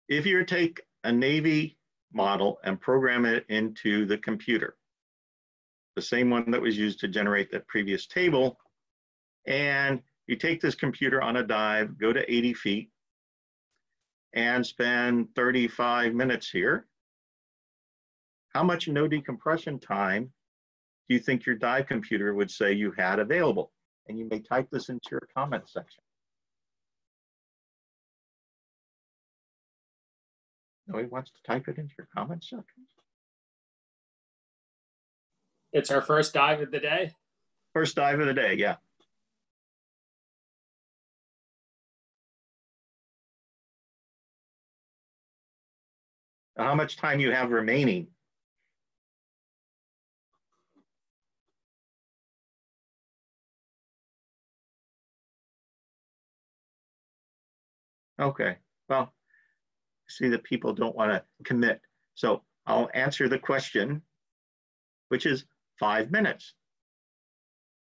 if you take a Navy model and program it into the computer, the same one that was used to generate that previous table, and you take this computer on a dive, go to 80 feet, and spend 35 minutes here. How much no decompression time do you think your dive computer would say you had available? And you may type this into your comment section. Nobody wants to type it into your comment section? It's our first dive of the day. First dive of the day, yeah. How much time you have remaining? Okay, well, see that people don't want to commit. So I'll answer the question, which is five minutes.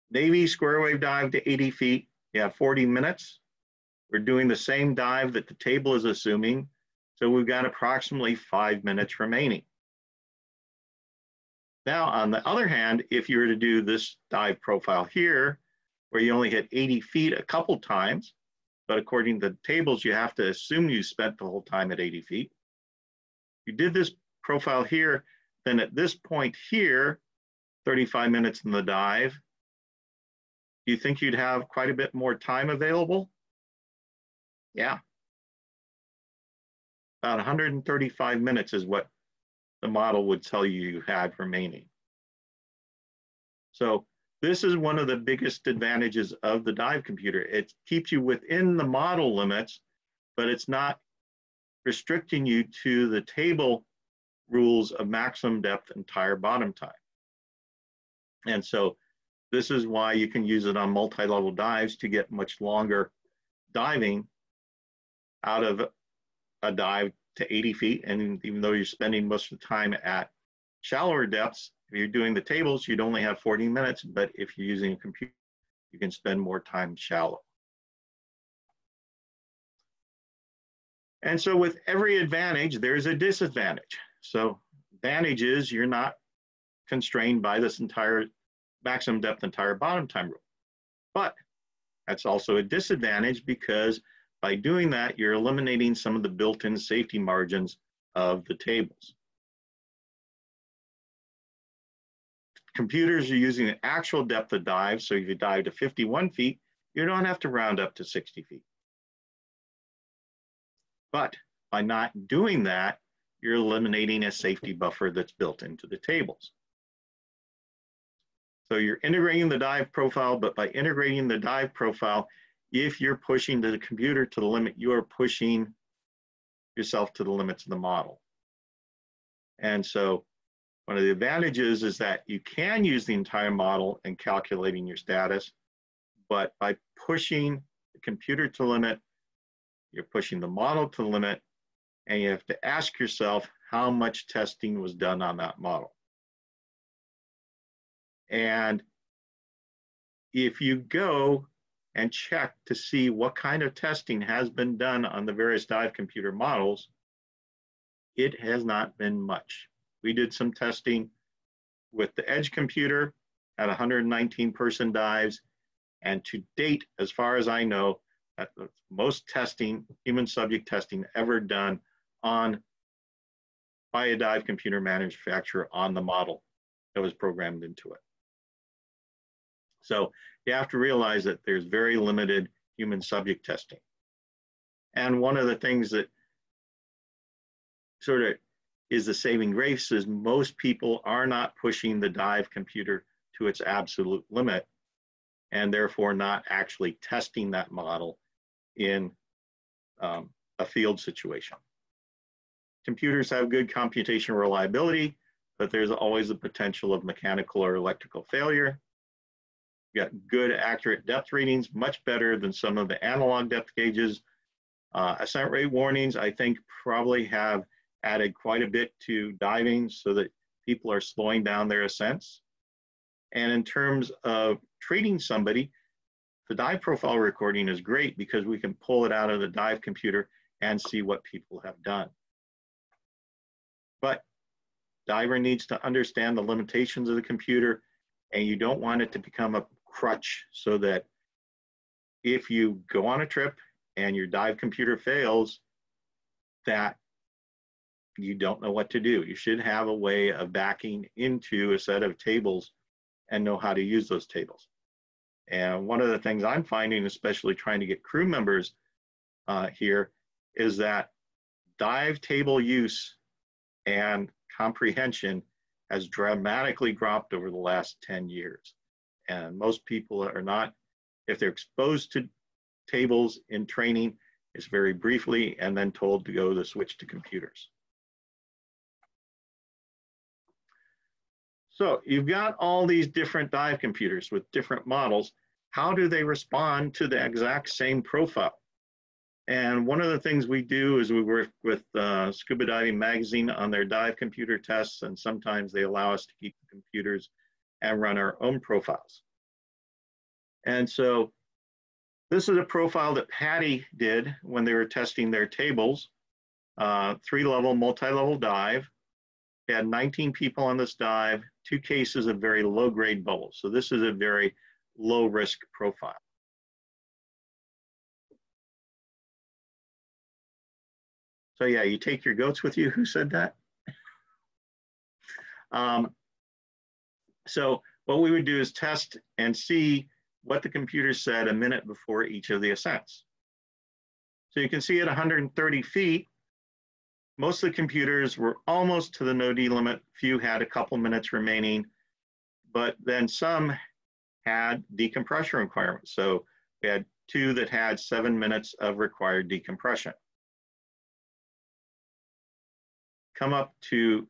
Navy square wave dive to 80 feet, you have 40 minutes. We're doing the same dive that the table is assuming, so we've got approximately five minutes remaining. Now, on the other hand, if you were to do this dive profile here, where you only hit 80 feet a couple times, but according to the tables, you have to assume you spent the whole time at 80 feet. You did this profile here, then at this point here, 35 minutes in the dive, do you think you'd have quite a bit more time available? Yeah, about 135 minutes is what the model would tell you you had remaining. So this is one of the biggest advantages of the dive computer. It keeps you within the model limits, but it's not restricting you to the table rules of maximum depth and tire bottom time. And so this is why you can use it on multi-level dives to get much longer diving out of a dive to 80 feet. And even though you're spending most of the time at shallower depths, if you're doing the tables, you'd only have 40 minutes, but if you're using a computer, you can spend more time shallow. And so with every advantage, there's a disadvantage. So advantage is you're not constrained by this entire maximum depth entire bottom time rule. But that's also a disadvantage because by doing that, you're eliminating some of the built-in safety margins of the tables. Computers are using the actual depth of dive, so if you dive to 51 feet, you don't have to round up to 60 feet. But by not doing that, you're eliminating a safety buffer that's built into the tables. So you're integrating the dive profile, but by integrating the dive profile, if you're pushing the computer to the limit, you are pushing yourself to the limits of the model. And so one of the advantages is that you can use the entire model in calculating your status, but by pushing the computer to limit, you're pushing the model to the limit, and you have to ask yourself how much testing was done on that model. And if you go and check to see what kind of testing has been done on the various dive computer models, it has not been much. We did some testing with the edge computer at 119 person dives. And to date, as far as I know, that's the most testing, human subject testing ever done on by a dive computer manufacturer on the model that was programmed into it. So you have to realize that there's very limited human subject testing. And one of the things that sort of is the saving grace is most people are not pushing the dive computer to its absolute limit and therefore not actually testing that model in um, a field situation. Computers have good computational reliability, but there's always the potential of mechanical or electrical failure got good accurate depth readings, much better than some of the analog depth gauges. Uh, ascent rate warnings, I think probably have added quite a bit to diving so that people are slowing down their ascents. And in terms of treating somebody, the dive profile recording is great because we can pull it out of the dive computer and see what people have done. But diver needs to understand the limitations of the computer and you don't want it to become a crutch so that if you go on a trip and your dive computer fails, that you don't know what to do. You should have a way of backing into a set of tables and know how to use those tables. And one of the things I'm finding, especially trying to get crew members uh, here, is that dive table use and comprehension has dramatically dropped over the last 10 years. And most people are not, if they're exposed to tables in training, it's very briefly and then told to go to switch to computers. So you've got all these different dive computers with different models. How do they respond to the exact same profile? And one of the things we do is we work with uh, Scuba Diving Magazine on their dive computer tests, and sometimes they allow us to keep the computers and run our own profiles. And so this is a profile that PADI did when they were testing their tables, uh, three level, multi-level dive. They had 19 people on this dive, two cases of very low grade bubbles. So this is a very low risk profile. So yeah, you take your goats with you. Who said that? um, so what we would do is test and see what the computer said a minute before each of the ascents. So you can see at 130 feet, most of the computers were almost to the no-D limit. Few had a couple minutes remaining, but then some had decompression requirements. So we had two that had seven minutes of required decompression. Come up to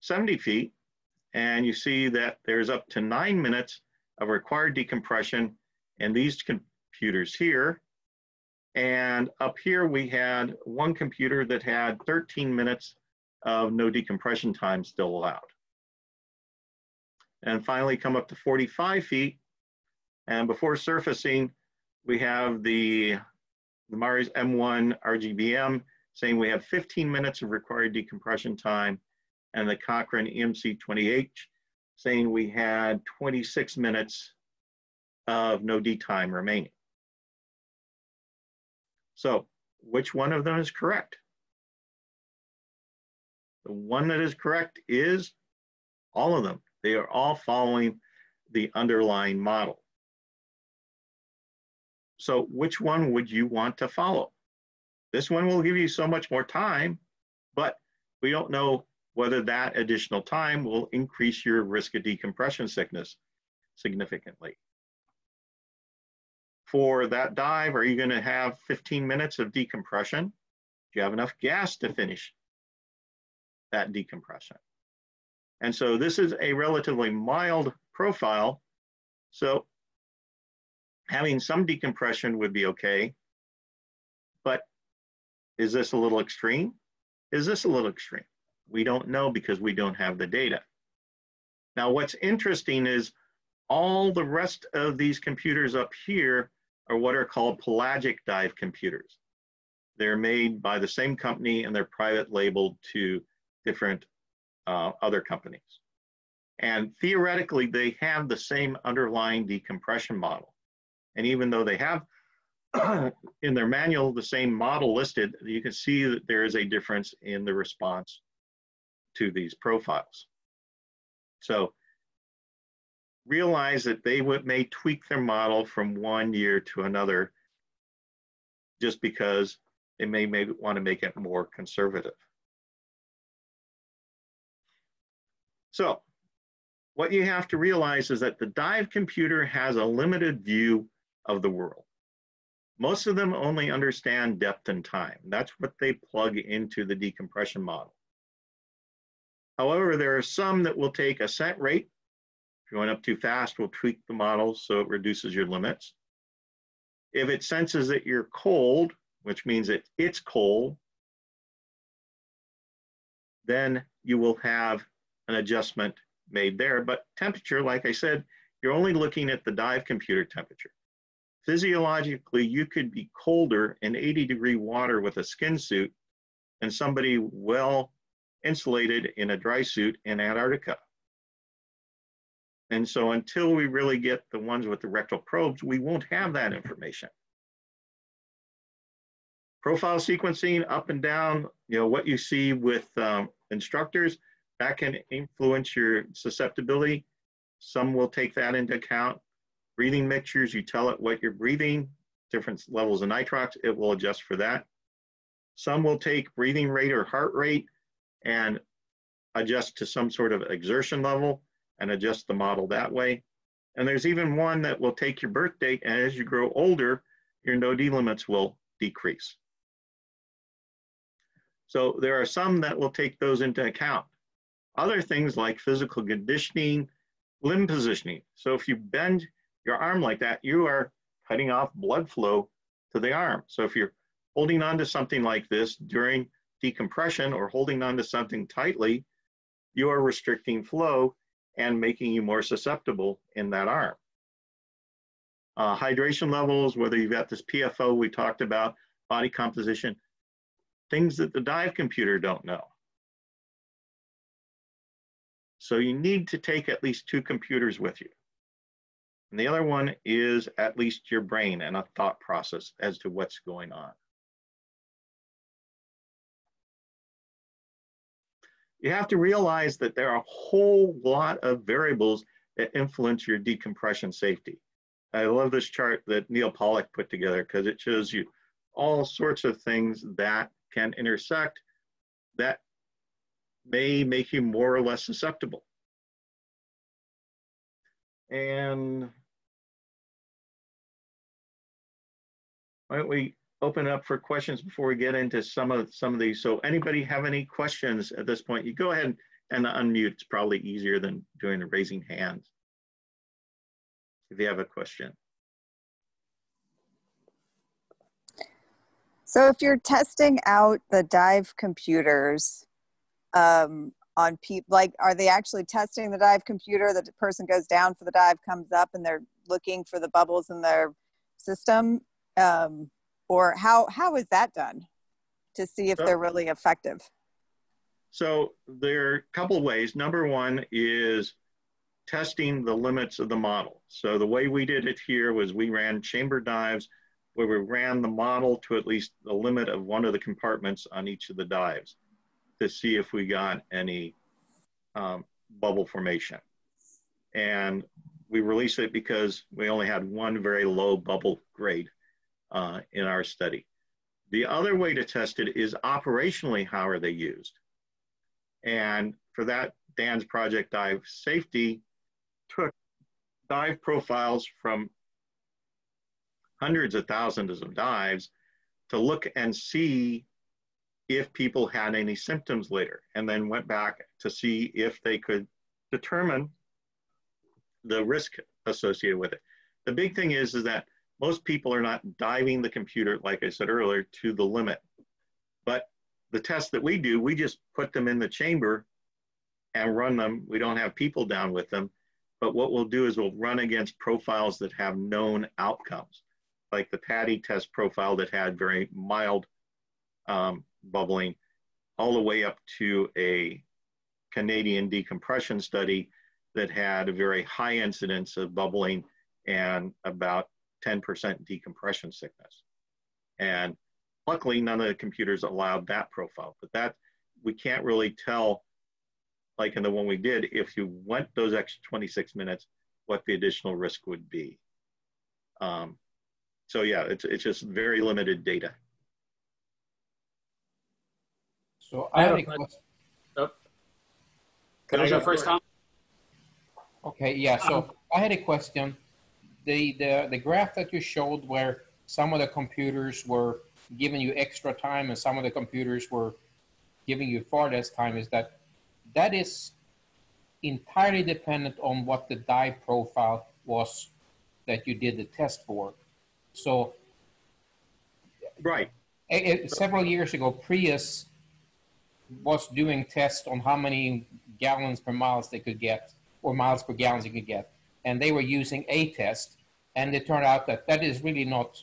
70 feet, and you see that there's up to nine minutes of required decompression and these computers here. And up here we had one computer that had 13 minutes of no decompression time still allowed. And finally come up to 45 feet. And before surfacing, we have the, the Mares M1 RGBM saying we have 15 minutes of required decompression time and the Cochran EMC 20H saying we had 26 minutes of no D time remaining. So which one of them is correct? The one that is correct is all of them. They are all following the underlying model. So which one would you want to follow? This one will give you so much more time, but we don't know whether that additional time will increase your risk of decompression sickness significantly. For that dive, are you going to have 15 minutes of decompression? Do you have enough gas to finish that decompression? And so this is a relatively mild profile. So having some decompression would be okay. But is this a little extreme? Is this a little extreme? We don't know because we don't have the data. Now, what's interesting is All the rest of these computers up here are what are called pelagic dive computers. They're made by the same company and they're private labeled to different uh, other companies. And theoretically, they have the same underlying decompression model. And even though they have in their manual the same model listed, you can see that there is a difference in the response to these profiles. So realize that they would, may tweak their model from one year to another just because they may, may want to make it more conservative. So what you have to realize is that the dive computer has a limited view of the world. Most of them only understand depth and time. That's what they plug into the decompression model. However, there are some that will take ascent rate. If you're going up too fast, we'll tweak the model so it reduces your limits. If it senses that you're cold, which means that it's cold, then you will have an adjustment made there. But temperature, like I said, you're only looking at the dive computer temperature. Physiologically, you could be colder in 80 degree water with a skin suit than somebody well insulated in a dry suit in Antarctica. And so until we really get the ones with the rectal probes, we won't have that information. Profile sequencing up and down, you know, what you see with um, instructors, that can influence your susceptibility. Some will take that into account. Breathing mixtures, you tell it what you're breathing, different levels of nitrox, it will adjust for that. Some will take breathing rate or heart rate and adjust to some sort of exertion level and adjust the model that way. And there's even one that will take your birth date, and as you grow older, your no-D limits will decrease. So there are some that will take those into account. Other things like physical conditioning, limb positioning. So if you bend your arm like that, you are cutting off blood flow to the arm. So if you're holding on to something like this during decompression or holding on to something tightly, you are restricting flow and making you more susceptible in that arm. Uh, hydration levels, whether you've got this PFO we talked about, body composition, things that the dive computer don't know. So you need to take at least two computers with you. And the other one is at least your brain and a thought process as to what's going on. You have to realize that there are a whole lot of variables that influence your decompression safety. I love this chart that Neal Pollock put together because it shows you all sorts of things that can intersect that may make you more or less susceptible. And why don't we open up for questions before we get into some of some of these. So anybody have any questions at this point? You go ahead and unmute. It's probably easier than doing the raising hand. If you have a question. So if you're testing out the dive computers um, on people, like are they actually testing the dive computer? The person goes down for the dive, comes up, and they're looking for the bubbles in their system. Um, or how how is that done to see if they're really effective? So there are a couple ways. Number one is testing the limits of the model. So the way we did it here was we ran chamber dives where we ran the model to at least the limit of one of the compartments on each of the dives to see if we got any um, bubble formation. And we released it because we only had one very low bubble grade uh, in our study. The other way to test it is operationally, how are they used? And for that, DAN's project Dive Safety took dive profiles from hundreds of thousands of dives to look and see if people had any symptoms later, and then went back to see if they could determine the risk associated with it. The big thing is, is that most people are not diving the computer, like I said earlier, to the limit. But the tests that we do, we just put them in the chamber and run them. We don't have people down with them. but what we'll do is we'll run against profiles that have known outcomes, like the PADI test profile that had very mild um, bubbling, all the way up to a Canadian decompression study that had a very high incidence of bubbling and about 10% decompression sickness. And luckily, none of the computers allowed that profile, but that we can't really tell, like in the one we did, if you went those extra 26 minutes, what the additional risk would be. Um, so yeah, it's, it's just very limited data. So I have a question. Oh. Can I go first, Tom? Okay, yeah, so I had a question. The, the, the graph that you showed where some of the computers were giving you extra time and some of the computers were giving you far less time is that that is entirely dependent on what the dive profile was that you did the test for. So, right. A, a, several years ago, Prius was doing tests on how many gallons per miles they could get or miles per gallons they could get, and they were using a test, and it turned out that that is really not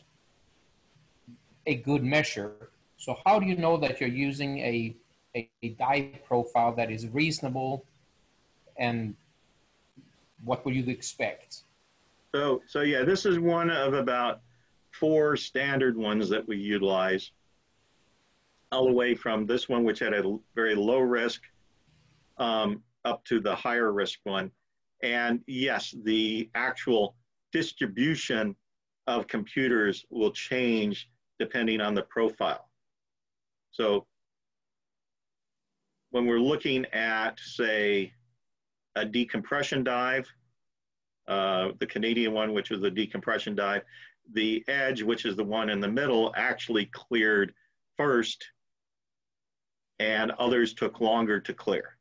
a good measure. So how do you know that you're using a, a, a dive profile that is reasonable and what would you expect? So, so yeah, this is one of about four standard ones that we utilize all the way from this one, which had a very low risk, um, up to the higher risk one. And yes, the actual distribution of computers will change depending on the profile. So when we're looking at, say, a decompression dive, uh, the Canadian one, which was the decompression dive, the edge, which is the one in the middle, actually cleared first and others took longer to clear.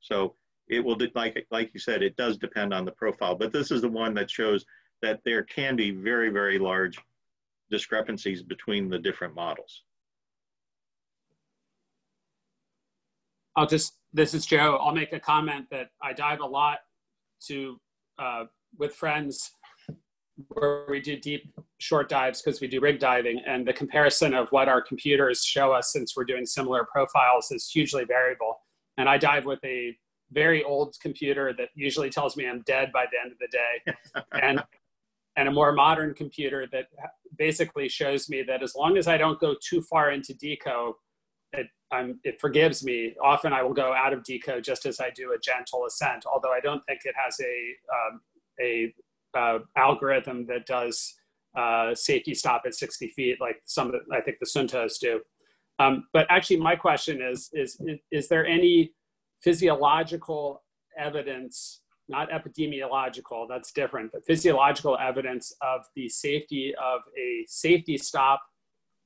So it will, like, like you said, it does depend on the profile, but this is the one that shows that there can be very, very large discrepancies between the different models. I'll just, this is Joe. I'll make a comment that I dive a lot to, uh, with friends where we do deep short dives because we do rig diving and the comparison of what our computers show us since we're doing similar profiles is hugely variable. And I dive with a very old computer that usually tells me I'm dead by the end of the day. and and a more modern computer that basically shows me that as long as I don't go too far into deco, it, it forgives me. Often I will go out of deco just as I do a gentle ascent, although I don't think it has a, um, a uh, algorithm that does uh, safety stop at 60 feet like some of I think the Suuntos do. Um, but actually my question is, is, is there any physiological evidence not epidemiological, that's different, but physiological evidence of the safety of a safety stop,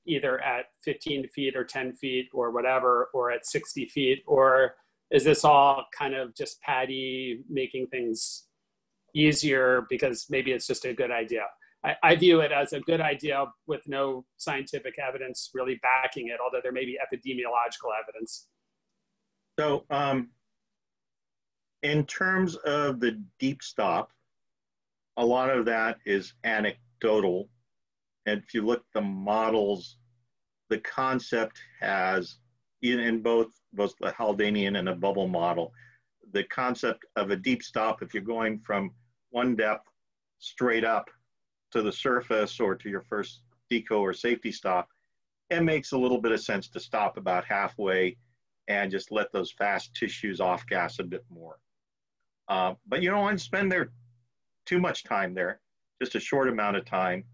either at 15 feet or 10 feet or whatever, or at 60 feet? Or is this all kind of just PADI making things easier because maybe it's just a good idea? I, I view it as a good idea with no scientific evidence really backing it, although there may be epidemiological evidence. So, um, in terms of the deep stop, a lot of that is anecdotal. And if you look at the models, the concept has, in both, both the Haldanian and a bubble model, the concept of a deep stop, if you're going from one depth straight up to the surface or to your first deco or safety stop, it makes a little bit of sense to stop about halfway and just let those fast tissues off gas a bit more. Uh, but you don't want to spend there too much time there, just a short amount of time,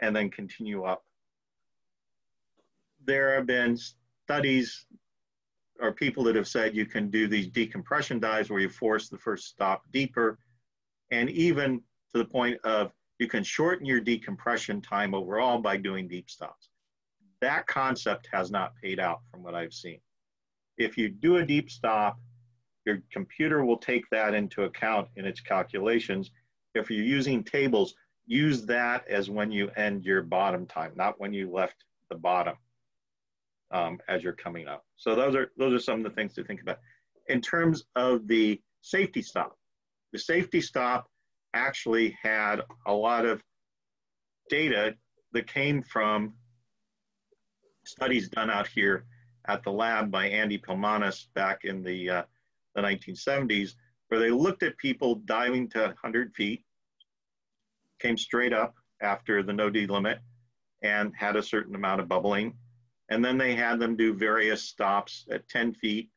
and then continue up. There have been studies or people that have said you can do these decompression dives where you force the first stop deeper, and even to the point of you can shorten your decompression time overall by doing deep stops. That concept has not paid out from what I've seen. If you do a deep stop your computer will take that into account in its calculations. If you're using tables, use that as when you end your bottom time, not when you left the bottom um, as you're coming up. So those are, those are some of the things to think about. In terms of the safety stop, the safety stop actually had a lot of data that came from studies done out here at the lab by Andy Pilmanis back in the, uh, the 1970s, where they looked at people diving to 100 feet, came straight up after the no D limit, and had a certain amount of bubbling. And then they had them do various stops at 10 feet.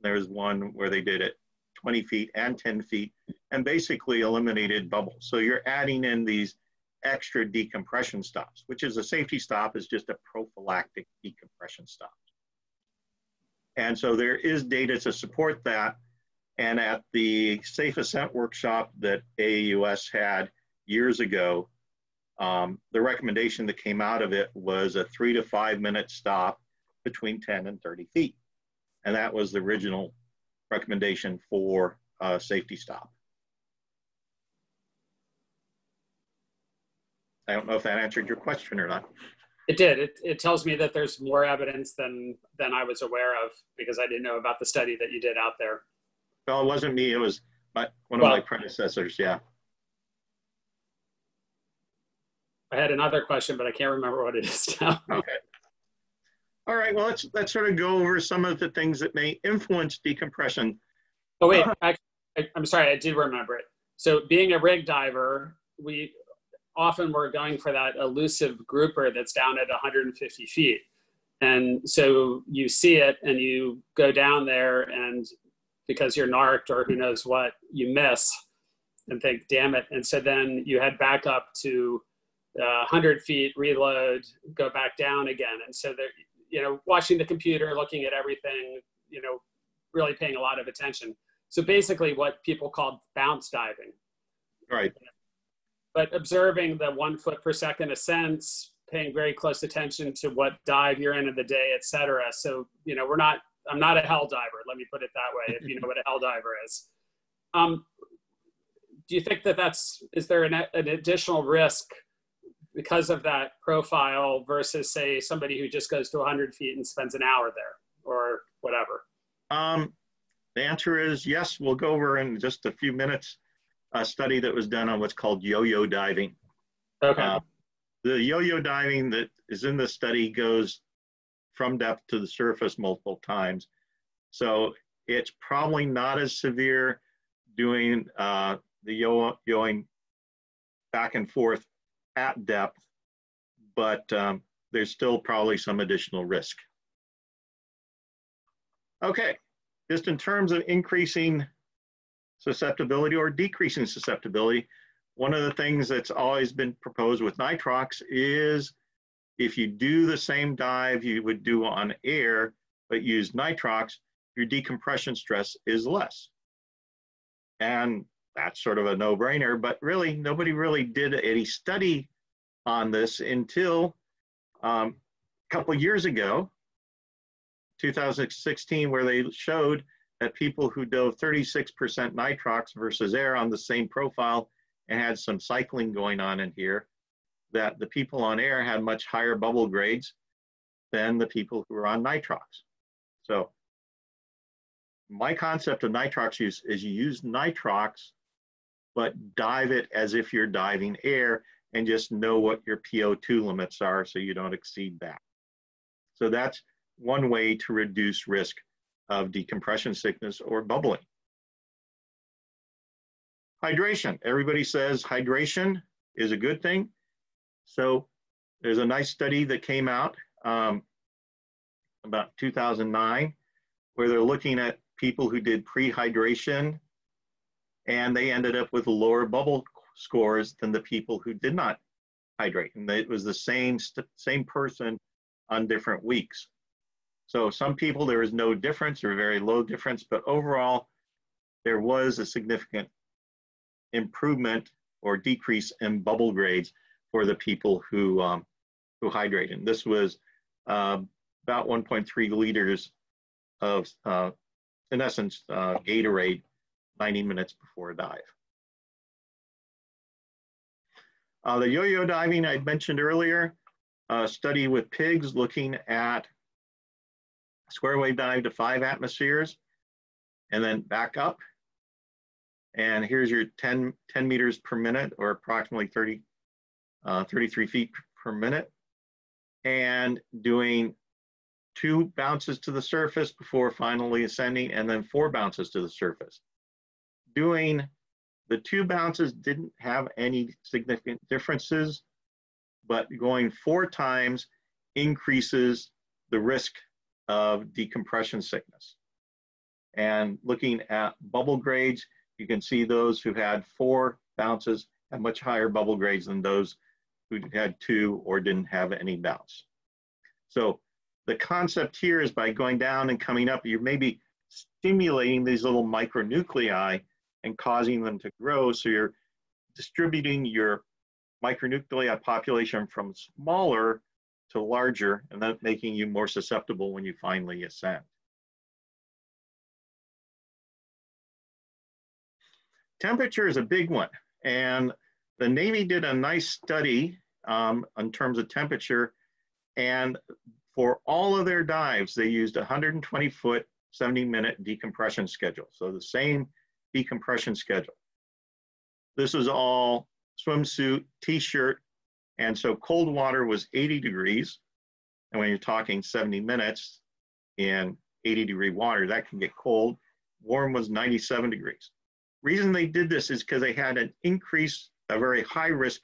There was one where they did it 20 feet and 10 feet and basically eliminated bubbles. So you're adding in these extra decompression stops, which is a safety stop is just a prophylactic decompression stop. And so there is data to support that. And at the Safe Ascent workshop that AAUS had years ago, um, the recommendation that came out of it was a three to five minute stop between 10 and 30 feet. And that was the original recommendation for a safety stop. I don't know if that answered your question or not. It did. It, it tells me that there's more evidence than than I was aware of because I didn't know about the study that you did out there. Well, it wasn't me. It was my, one of Well- my predecessors. Yeah. I had another question, but I can't remember what it is now. Okay. All right. Well, let's let's sort of go over some of the things that may influence decompression. Oh wait, uh-huh. I, I, I'm sorry, I did remember it. So being a rig diver, we often we're going for that elusive grouper that's down at 150 feet. And so you see it and you go down there and because you're narked or who knows what, you miss and think, damn it. And so then you head back up to uh, 100 feet, reload, go back down again. And so they're, you know, watching the computer, looking at everything, you know, really paying a lot of attention. So basically what people call bounce diving Right. But observing the one foot per second ascents, paying very close attention to what dive you're in of the day, et cetera. So, you know, we're not, I'm not a hell diver. Let me put it that way, if you know what a hell diver is. Um, do you think that that's, is there an, an additional risk because of that profile versus say somebody who just goes to 100 feet and spends an hour there or whatever? Um, the answer is yes. We'll go over in just a few minutes a study that was done on what's called yo-yo diving. Okay. Uh, the yo-yo diving that is in the study goes from depth to the surface multiple times. So it's probably not as severe doing uh, the yo- yoing back and forth at depth, but um, there's still probably some additional risk. Okay, just in terms of increasing susceptibility or decreasing susceptibility, one of the things that's always been proposed with nitrox is if you do the same dive you would do on air, but use nitrox, your decompression stress is less. And that's sort of a no-brainer, but really nobody really did any study on this until um, a couple years ago, 2016, where they showed that people who dove 36% nitrox versus air on the same profile and had some cycling going on in here, that the people on air had much higher bubble grades than the people who were on nitrox. So my concept of nitrox use is you use nitrox, but dive it as if you're diving air and just know what your PO2 limits are so you don't exceed that. So that's one way to reduce risk of decompression sickness or bubbling. Hydration. Everybody says hydration is a good thing. So there's a nice study that came out um, about 2009 where they're looking at people who did pre-hydration and they ended up with lower bubble scores than the people who did not hydrate. And it was the same, same person on different weeks. So some people, there was no difference or very low difference, but overall, there was a significant improvement or decrease in bubble grades for the people who, um, who hydrated. This was uh, about 1.3 liters of, uh, in essence, uh, Gatorade 90 minutes before a dive. Uh, the yo-yo diving I mentioned earlier, a study with pigs looking at square wave dive to five atmospheres and then back up. And here's your 10, 10 meters per minute or approximately 30, uh, 33 feet per minute. And doing two bounces to the surface before finally ascending and then four bounces to the surface. Doing the two bounces didn't have any significant differences, but going four times increases the risk of decompression sickness. And looking at bubble grades, you can see those who had four bounces had much higher bubble grades than those who had two or didn't have any bounce. So the concept here is by going down and coming up, you're maybe stimulating these little micronuclei and causing them to grow. So you're distributing your micronuclei population from smaller to larger and that making you more susceptible when you finally ascend. Temperature is a big one. And the Navy did a nice study um, in terms of temperature. And for all of their dives, they used a 120 foot, 70 minute decompression schedule. So the same decompression schedule. This is all swimsuit, t-shirt, and so cold water was 80 degrees. And when you're talking 70 minutes in 80 degree water, that can get cold. Warm was 97 degrees. Reason they did this is because they had an increase, a very high risk,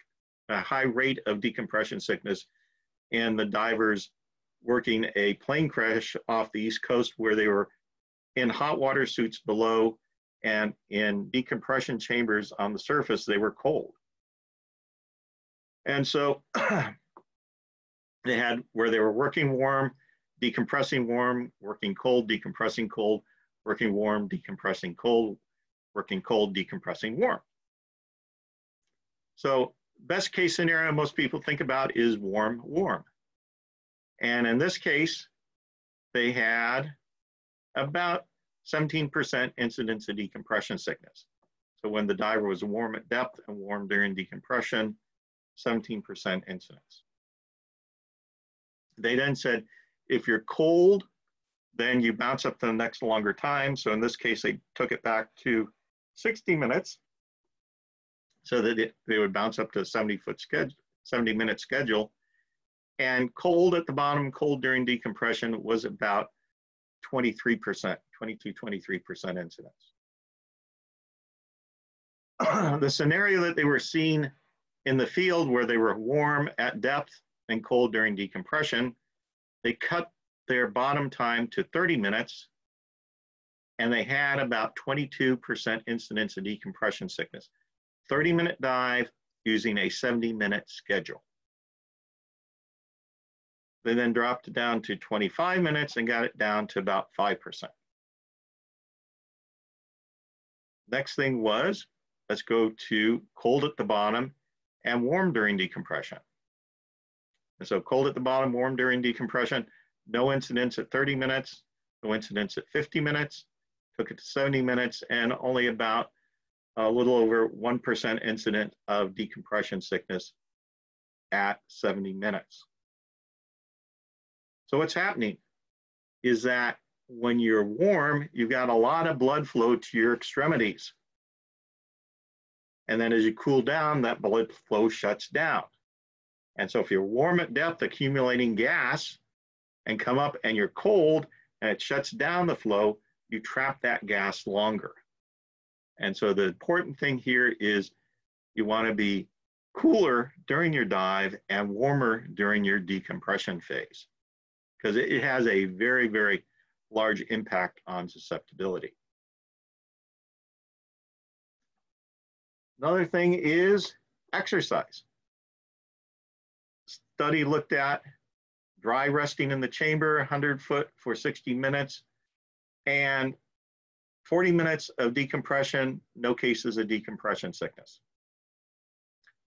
a high rate of decompression sickness in the divers working a plane crash off the East Coast where they were in hot water suits below and in decompression chambers on the surface, they were cold. And so they had where they were working warm, decompressing warm, working cold, decompressing cold, working warm, decompressing cold, working cold, decompressing warm. So best case scenario most people think about is warm, warm. And in this case, they had about 17% incidence of decompression sickness. So when the diver was warm at depth and warm during decompression, 17% incidence. They then said, if you're cold, then you bounce up to the next longer time. So in this case, they took it back to 60 minutes so that it, they would bounce up to a 70 foot schedule, 70 minute schedule. And cold at the bottom, cold during decompression was about 23%, 22, 23% incidence. the scenario that they were seeing in the field where they were warm at depth and cold during decompression, they cut their bottom time to 30 minutes and they had about 22% incidence of decompression sickness. 30 minute dive using a 70 minute schedule. They then dropped it down to 25 minutes and got it down to about 5%. Next thing was, let's go to cold at the bottom and warm during decompression. And so cold at the bottom, warm during decompression, no incidents at 30 minutes, no incidents at 50 minutes, took it to 70 minutes, and only about a little over 1% incident of decompression sickness at 70 minutes. So what's happening is that when you're warm, you've got a lot of blood flow to your extremities. And then as you cool down, that blood flow shuts down. And so if you're warm at depth, accumulating gas, and come up and you're cold and it shuts down the flow, you trap that gas longer. And so the important thing here is you want to be cooler during your dive and warmer during your decompression phase because it has a very, very large impact on susceptibility. Another thing is exercise. Study looked at dry resting in the chamber, 100 foot for 60 minutes, and 40 minutes of decompression, no cases of decompression sickness.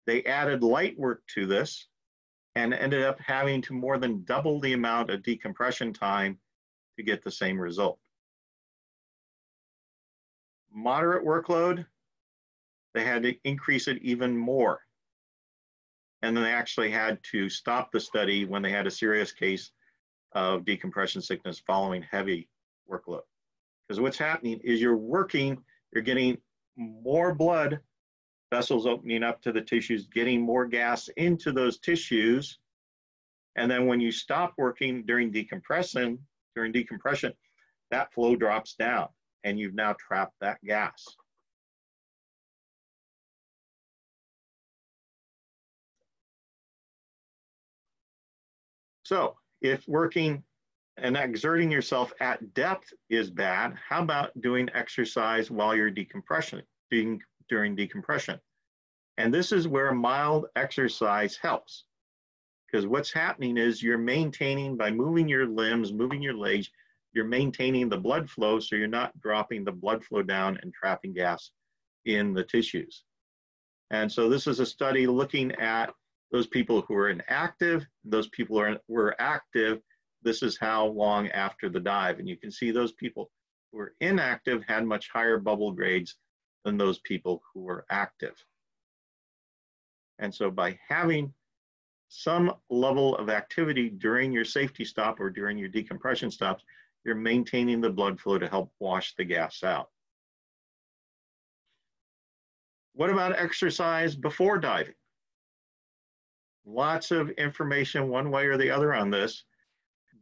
They added light work to this and ended up having to more than double the amount of decompression time to get the same result. Moderate workload, they had to increase it even more. And then they actually had to stop the study when they had a serious case of decompression sickness following heavy workload. Because what's happening is you're working, you're getting more blood vessels opening up to the tissues, getting more gas into those tissues. And then when you stop working during decompression, during decompression, that flow drops down and you've now trapped that gas. So if working and exerting yourself at depth is bad, how about doing exercise while you're decompression, being during decompression? And this is where mild exercise helps. Because what's happening is you're maintaining by moving your limbs, moving your legs, you're maintaining the blood flow so you're not dropping the blood flow down and trapping gas in the tissues. And so this is a study looking at those people who are inactive, those people who are, were active, this is how long after the dive. And you can see those people who were inactive had much higher bubble grades than those people who were active. And so by having some level of activity during your safety stop or during your decompression stops, you're maintaining the blood flow to help wash the gas out. What about exercise before diving? Lots of information one way or the other on this,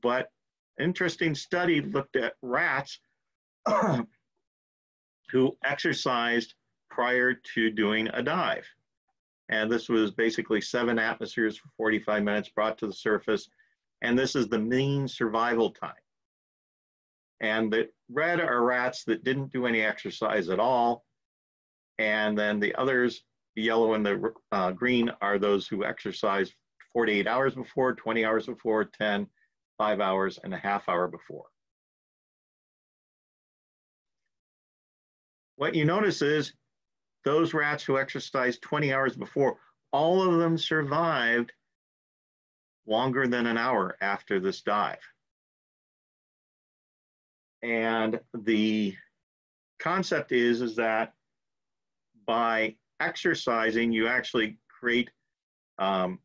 but interesting study looked at rats who exercised prior to doing a dive. And this was basically seven atmospheres for 45 minutes brought to the surface. And this is the mean survival time. And the red are rats that didn't do any exercise at all. And then the others, the yellow and the uh, green, are those who exercised 48 hours before, 20 hours before, 10, five hours, and a half hour before. What you notice is those rats who exercised 20 hours before, all of them survived longer than an hour after this dive. And the concept is, is that by exercising, you actually create um,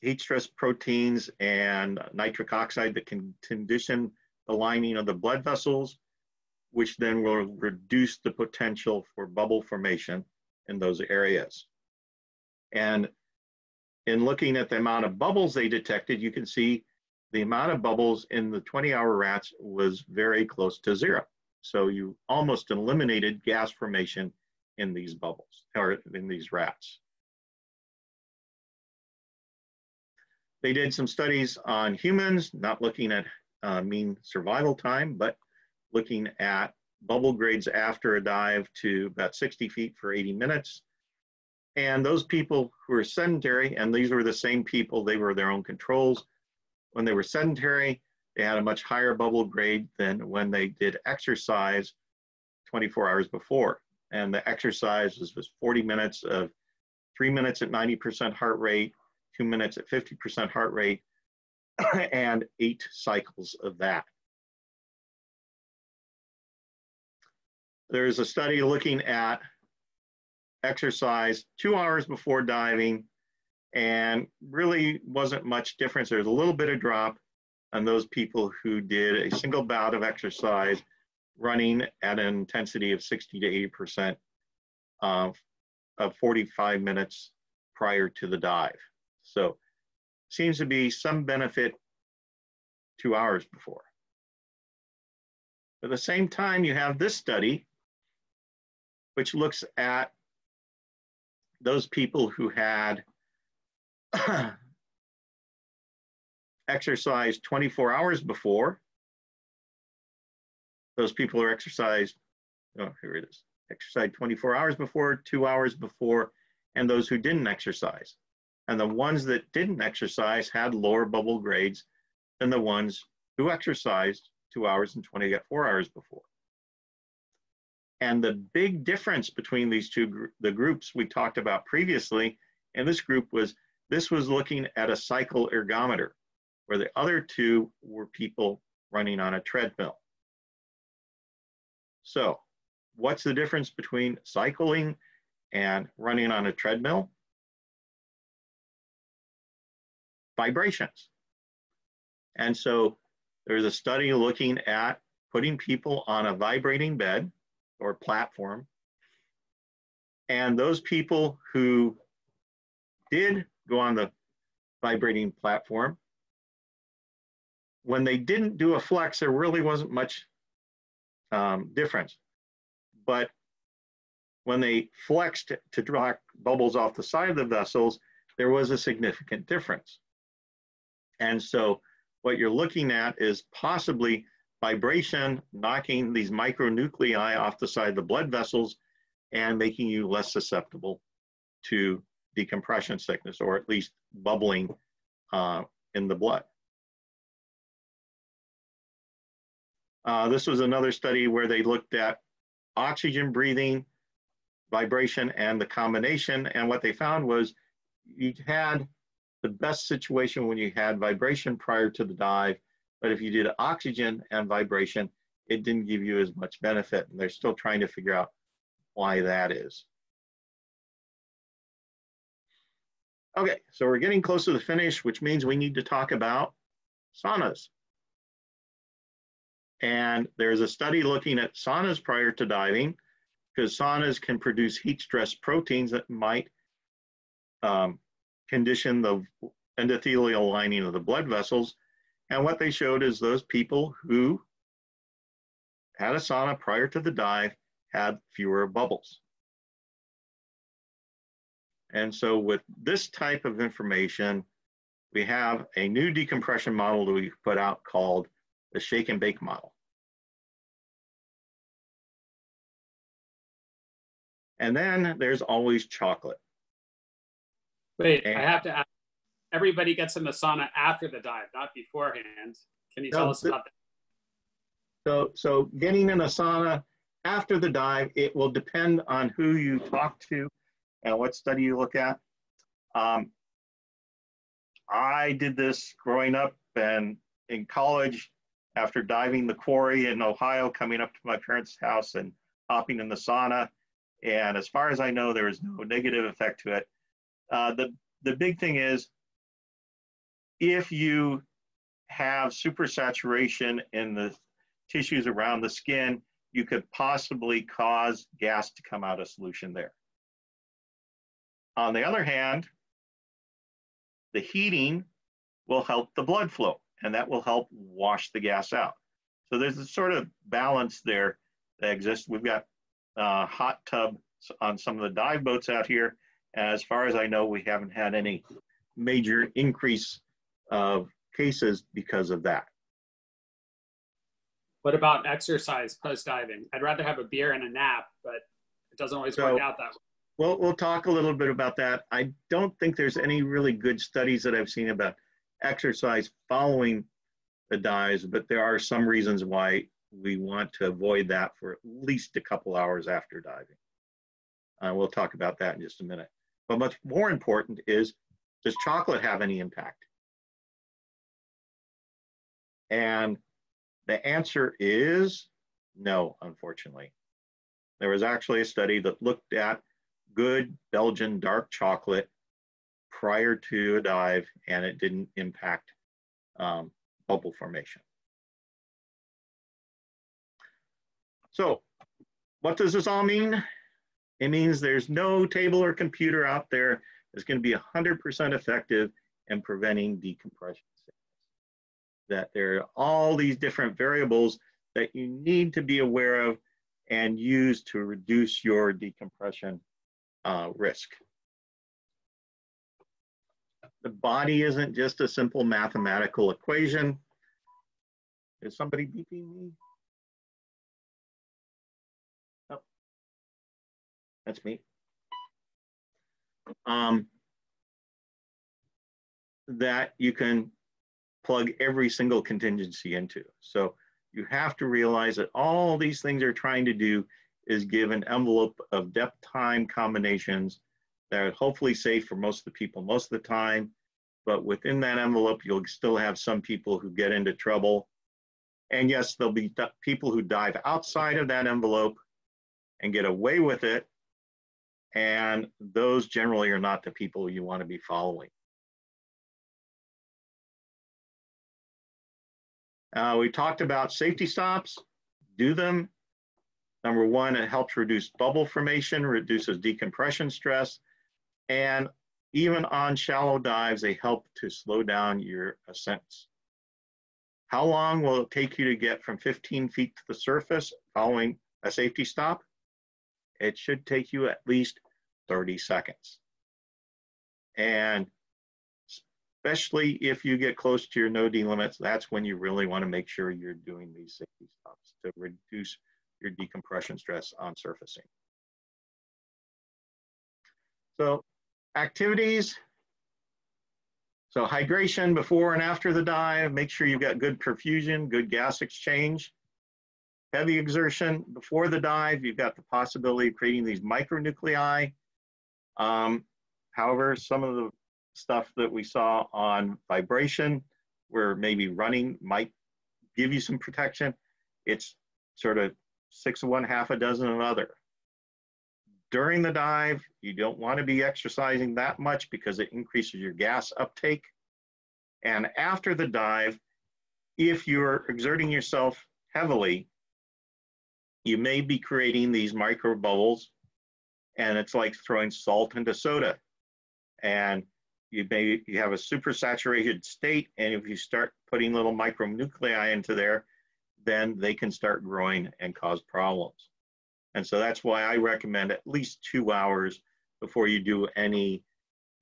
heat stress proteins and nitric oxide that can condition the lining of the blood vessels, which then will reduce the potential for bubble formation in those areas. And in looking at the amount of bubbles they detected, you can see the amount of bubbles in the 20 hour rats was very close to zero. So you almost eliminated gas formation in these bubbles or in these rats. They did some studies on humans, not looking at uh, mean survival time, but looking at bubble grades after a dive to about 60 feet for 80 minutes. And those people who are sedentary, and these were the same people, they were their own controls, when they were sedentary, they had a much higher bubble grade than when they did exercise 24 hours before. And the exercise was, was 40 minutes of three minutes at 90% heart rate, two minutes at 50% heart rate, and eight cycles of that. There's a study looking at exercise two hours before diving and really wasn't much difference. There's a little bit of drop on those people who did a single bout of exercise running at an intensity of 60 to 80% of, uh, of 45 minutes prior to the dive. So seems to be some benefit two hours before. At the same time, you have this study, which looks at those people who had exercised 24 hours before. Those people are exercised, oh, here it is, exercised 24 hours before, two hours before, and those who didn't exercise. And the ones that didn't exercise had lower bubble grades than the ones who exercised two hours and 24 hours before. And the big difference between these two, gr the groups we talked about previously, and this group was this was looking at a cycle ergometer, where the other two were people running on a treadmill. So what's the difference between cycling and running on a treadmill? Vibrations. And so there's a study looking at putting people on a vibrating bed or platform And those people who did go on the vibrating platform, when they didn't do a flex, there really wasn't much um, difference. But when they flexed to draw bubbles off the side of the vessels, there was a significant difference. And so what you're looking at is possibly vibration knocking these micronuclei off the side of the blood vessels and making you less susceptible to decompression sickness or at least bubbling uh, in the blood. Uh, this was another study where they looked at oxygen breathing, vibration, and the combination. And what they found was you had the best situation when you had vibration prior to the dive, but if you did oxygen and vibration, it didn't give you as much benefit. And they're still trying to figure out why that is. Okay, so we're getting close to the finish, which means we need to talk about saunas. And there's a study looking at saunas prior to diving, because saunas can produce heat stress proteins that might um, condition the endothelial lining of the blood vessels. And what they showed is those people who had a sauna prior to the dive had fewer bubbles. And so with this type of information, we have a new decompression model that we put out called the shake and bake model. And then there's always chocolate. Wait, and I have to ask, everybody gets in the sauna after the dive, not beforehand. Can you tell us about that? So, so getting in a sauna after the dive, it will depend on who you talk to and what study you look at. Um, I did this growing up and in college after diving the quarry in Ohio, coming up to my parents' house and hopping in the sauna. And as far as I know, there was no negative effect to it. Uh, the, the big thing is if you have supersaturation in the tissues around the skin, you could possibly cause gas to come out of solution there. On the other hand, the heating will help the blood flow and that will help wash the gas out. So there's a sort of balance there that exists. We've got uh, hot tub on some of the dive boats out here. As far as I know, we haven't had any major increase of cases because of that. What about exercise post diving? I'd rather have a beer and a nap, but it doesn't always so, work out that way. Well, we'll talk a little bit about that. I don't think there's any really good studies that I've seen about exercise following the dives, but there are some reasons why we want to avoid that for at least a couple hours after diving. Uh, we'll talk about that in just a minute. But much more important is, does chocolate have any impact? And the answer is no, unfortunately. There was actually a study that looked at good Belgian dark chocolate prior to a dive and it didn't impact um, bubble formation. So what does this all mean? It means there's no table or computer out there that's going to be 100% effective in preventing decompression sickness. That there are all these different variables that you need to be aware of and use to reduce your decompression uh, risk. The body isn't just a simple mathematical equation. Is somebody beeping me? That's me. Um, that you can plug every single contingency into. So you have to realize that all these things are trying to do is give an envelope of depth time combinations that are hopefully safe for most of the people most of the time. But within that envelope, you'll still have some people who get into trouble. And yes, there'll be people who dive outside of that envelope and get away with it. And those generally are not the people you want to be following. Uh, we talked about safety stops, do them Number one, it helps reduce bubble formation, reduces decompression stress, and even on shallow dives, they help to slow down your ascents. How long will it take you to get from 15 feet to the surface following a safety stop? It should take you at least 30 seconds. And especially if you get close to your no-D limits, that's when you really want to make sure you're doing these safety stops to reduce your decompression stress on surfacing. So activities. So hydration before and after the dive, make sure you've got good perfusion, good gas exchange. Heavy exertion before the dive, you've got the possibility of creating these micronuclei. Um, however, some of the stuff that we saw on vibration, where maybe running might give you some protection, it's sort of six of one, half a dozen of other. During the dive, you don't want to be exercising that much because it increases your gas uptake. And after the dive, if you're exerting yourself heavily, you may be creating these micro bubbles and it's like throwing salt into soda. And you may you have a super saturated state and if you start putting little micronuclei into there, then they can start growing and cause problems. And so that's why I recommend at least two hours before you do any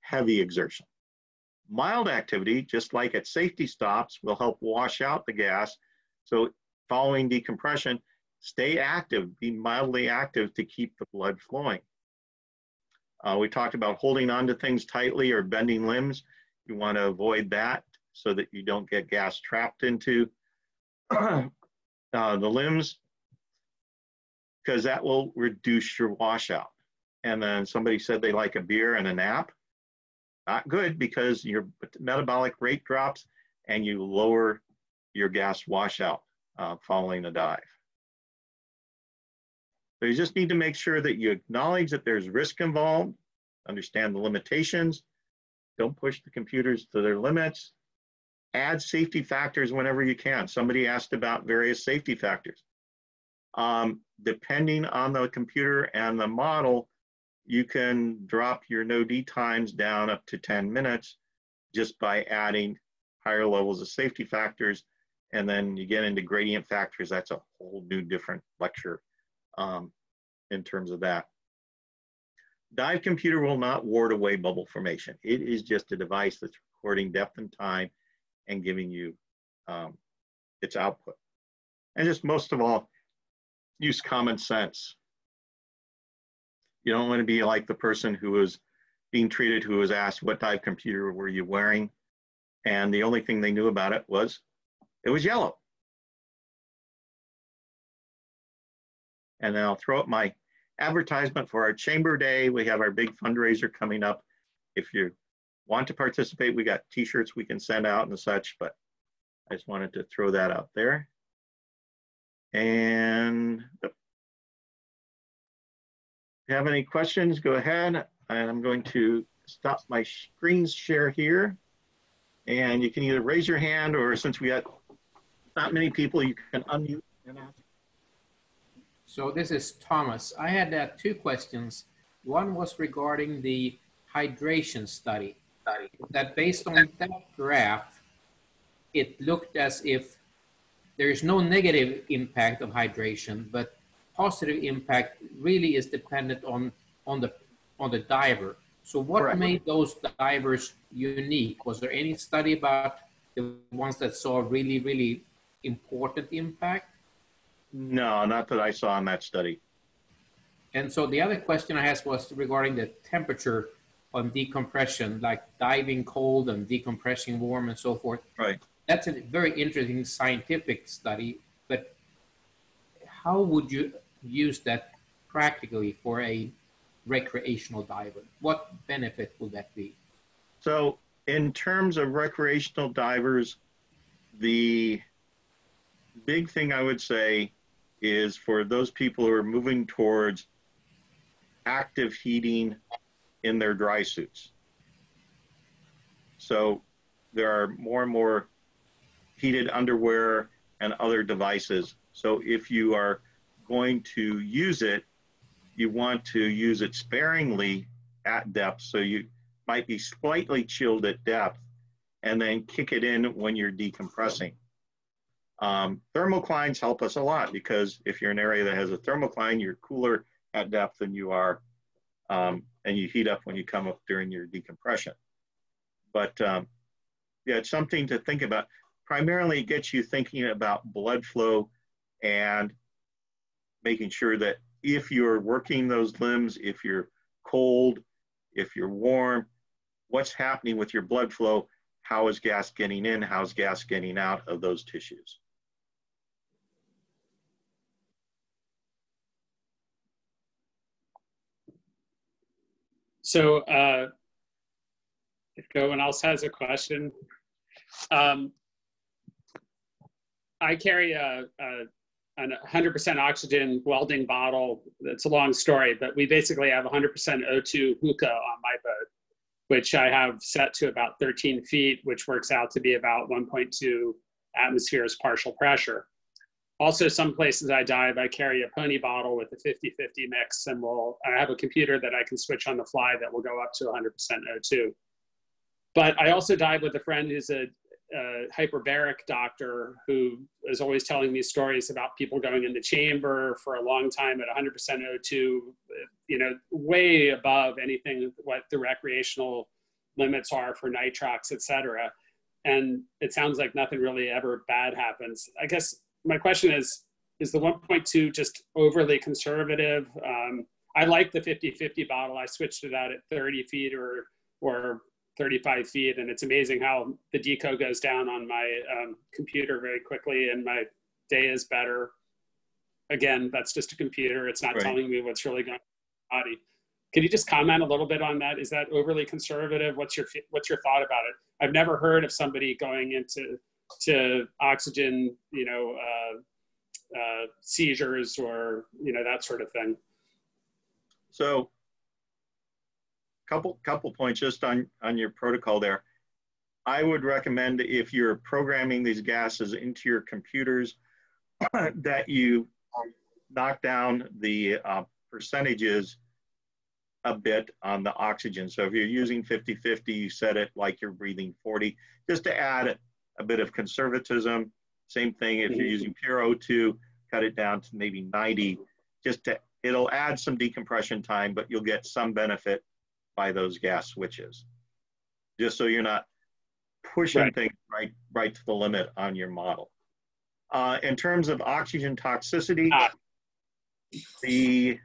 heavy exertion. Mild activity, just like at safety stops, will help wash out the gas. So following decompression, stay active, be mildly active to keep the blood flowing. Uh, we talked about holding on to things tightly or bending limbs. You want to avoid that so that you don't get gas trapped into uh, the limbs because that will reduce your washout. And then somebody said they like a beer and a nap. Not good because your metabolic rate drops and you lower your gas washout uh, following a dive. So you just need to make sure that you acknowledge that there's risk involved, understand the limitations, don't push the computers to their limits, add safety factors whenever you can. Somebody asked about various safety factors. Um, depending on the computer and the model, you can drop your no-D times down up to 10 minutes just by adding higher levels of safety factors. And then you get into gradient factors. That's a whole new different lecture um, in terms of that. Dive computer will not ward away bubble formation. It is just a device that's recording depth and time and giving you um, its output. And just most of all, use common sense. You don't want to be like the person who was being treated who was asked, what dive computer were you wearing? And the only thing they knew about it was it was yellow. And then I'll throw up my advertisement for our chamber day. We have our big fundraiser coming up. If you want to participate, we got t-shirts we can send out and such, but I just wanted to throw that out there. And if you have any questions, go ahead. And I'm going to stop my screen share here. And you can either raise your hand or since we got not many people, you can unmute and ask. So this is Thomas. I had uh, two questions. One was regarding the hydration study. That based on that graph, it looked as if there is no negative impact of hydration, but positive impact really is dependent on on the on the diver. So what Correct. made those divers unique? Was there any study about the ones that saw really really important impact? No, not that I saw in that study. And so the other question I asked was regarding the temperature on decompression, like diving cold and decompressing warm and so forth. Right that's a very interesting scientific study, but how would you use that practically for a recreational diver? What benefit would that be? So, in terms of recreational divers, the big thing I would say is for those people who are moving towards active heating in their dry suits. So, there are more and more heated underwear, and other devices. So if you are going to use it, you want to use it sparingly at depth. So you might be slightly chilled at depth and then kick it in when you're decompressing. Um, thermoclines help us a lot because if you're in an area that has a thermocline, you're cooler at depth than you are, um, and you heat up when you come up during your decompression. But um, yeah, it's something to think about. Primarily, it gets you thinking about blood flow and making sure that if you're working those limbs, if you're cold, if you're warm, what's happening with your blood flow, how is gas getting in, how's gas getting out of those tissues. So uh, if no one else has a question, um, I carry a, a, a 100% oxygen welding bottle. It's a long story, but we basically have 100% O2 hookah on my boat, which I have set to about 13 feet, which works out to be about 1.2 atmospheres partial pressure. Also, some places I dive, I carry a pony bottle with a 50 50 mix, and we'll, I have a computer that I can switch on the fly that will go up to 100% O2. But I also dive with a friend who's a, a hyperbaric doctor who is always telling me stories about people going in the chamber for a long time at 100% O2, you know, way above anything what the recreational limits are for nitrox, et cetera. And it sounds like nothing really ever bad happens. I guess my question is, is the 1.2 just overly conservative? Um, I like the 50-50 bottle. I switched it out at 30 feet or, or 35 feet. And it's amazing how the deco goes down on my um, computer very quickly and my day is better. Again, that's just a computer. It's not right. telling me what's really going on in the body. Can you just comment a little bit on that? Is that overly conservative? What's your, what's your thought about it? I've never heard of somebody going into to oxygen, you know, uh, uh, seizures or you know that sort of thing. So, couple couple points just on on your protocol there. I would recommend if you're programming these gases into your computers that you knock down the uh, percentages a bit on the oxygen. So if you're using 50-50, you set it like you're breathing 40, just to add a bit of conservatism. Same thing if you're using pure O2, cut it down to maybe 90, just to, it'll add some decompression time, but you'll get some benefit by those gas switches. Just so you're not pushing right. things right, right to the limit on your model. Uh, in terms of oxygen toxicity, ah. the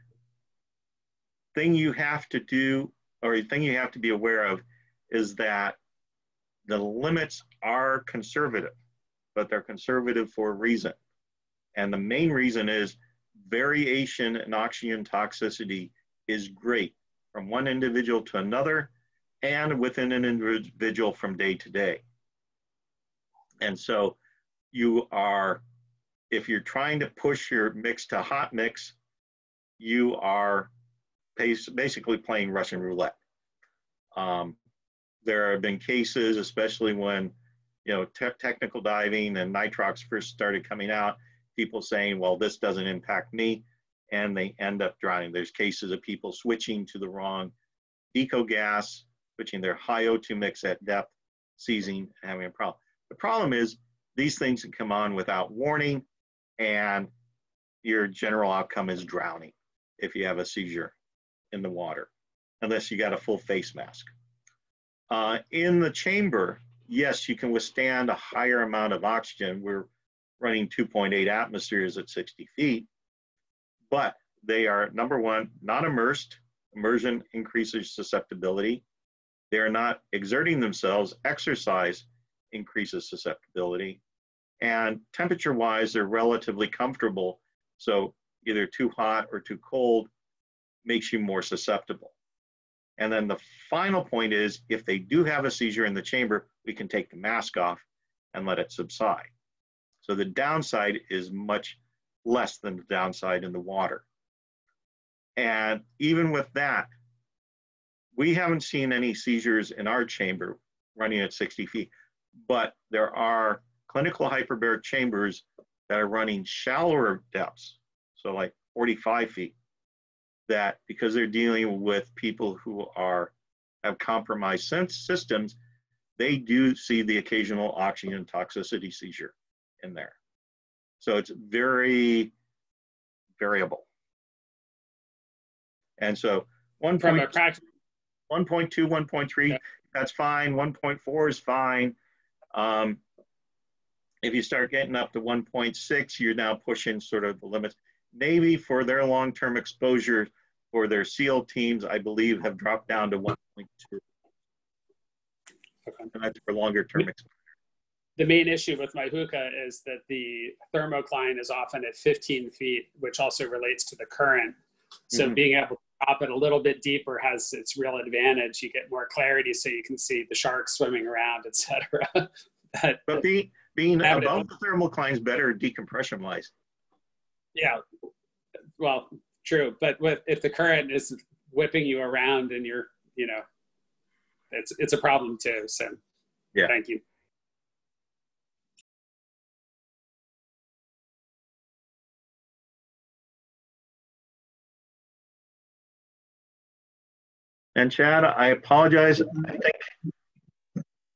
thing you have to do, or the thing you have to be aware of, is that the limits are conservative, but they're conservative for a reason. And the main reason is variation in oxygen toxicity is great from one individual to another and within an individual from day to day. And so you are, if you're trying to push your mix to hot mix, you are basically playing Russian roulette. Um, there have been cases, especially when you know te technical diving and nitrox first started coming out, people saying, "Well, this doesn't impact me," and they end up drowning. There's cases of people switching to the wrong deco gas, switching their high O2 mix at depth, seizing, having a problem. The problem is these things can come on without warning, and your general outcome is drowning if you have a seizure in the water, unless you got a full face mask. Uh, in the chamber, yes, you can withstand a higher amount of oxygen. We're running 2.8 atmospheres at 60 feet, but they are, number one, not immersed. Immersion increases susceptibility. They are not exerting themselves. Exercise increases susceptibility. And temperature wise, they're relatively comfortable. So either too hot or too cold makes you more susceptible. And then the final point is if they do have a seizure in the chamber, we can take the mask off and let it subside. So the downside is much less than the downside in the water. And even with that, we haven't seen any seizures in our chamber running at 60 feet, but there are clinical hyperbaric chambers that are running shallower depths. so like 45 feet, that because they're dealing with people who are have compromised sense systems, they do see the occasional oxygen toxicity seizure in there. So it's very variable. And so one From a 1.2, 1.3, Yeah. that's fine. 1.4 is fine. Um, if you start getting up to 1.6, you're now pushing sort of the limits. Maybe for their long-term exposure for their SEAL teams, I believe have dropped down to 1.2. Okay. And that's for longer-term exposure. the main issue with my hookah is that the thermocline is often at 15 feet, which also relates to the current. So Mhm. being able to drop it a little bit deeper has its real advantage. You get more clarity, so you can see the sharks swimming around, etc. but But be, being above the thermocline is better decompression wise. Yeah, well, true. But with if the current is whipping you around and you're, you know, it's it's a problem too. So Yeah. thank you. And Chad, I apologize. I think,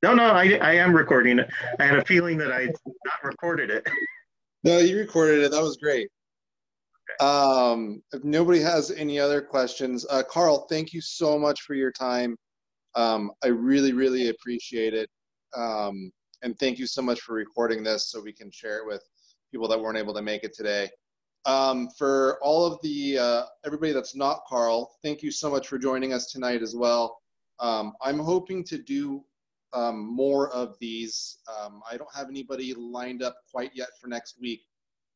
no, no, I, I am recording it. I had a feeling that I not recorded it. No, you recorded it. That was great. Um, if nobody has any other questions, uh, Carl, thank you so much for your time. Um, I really, really appreciate it. Um, and thank you so much for recording this so we can share it with people that weren't able to make it today. Um, for all of the uh, everybody that's not Carl, thank you so much for joining us tonight as well. Um, I'm hoping to do um, more of these. Um, I don't have anybody lined up quite yet for next week,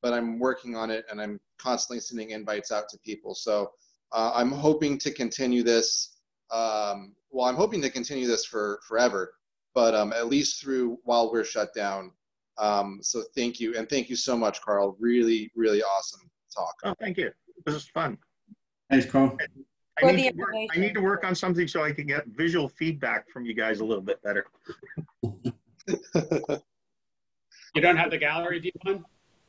but I'm working on it and I'm constantly sending invites out to people. So uh, I'm hoping to continue this. Um, well, I'm hoping to continue this for forever, but um, at least through while we're shut down. Um, so thank you. And thank you so much, Carl. Really, really awesome talk. Oh, thank you. This is fun. Thanks, Carl. I For need, the to work, I need to work on something so I can get visual feedback from you guys a little bit better. You don't have the gallery view on?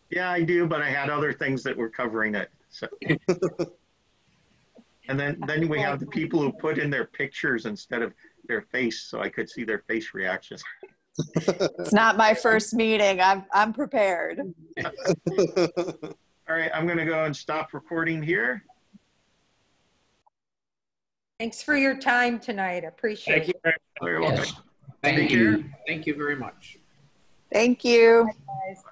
Yeah, I do, but I had other things that were covering it. So. and then, then we have the people who put in their pictures instead of their face, so I could see their face reactions. It's not my first meeting. I'm, I'm prepared. All right, I'm going to go and stop recording here. Thanks for your time tonight. Appreciate it. Thank you very Very welcome. Thank Take you. care. Thank you very much. Thank you. Guys.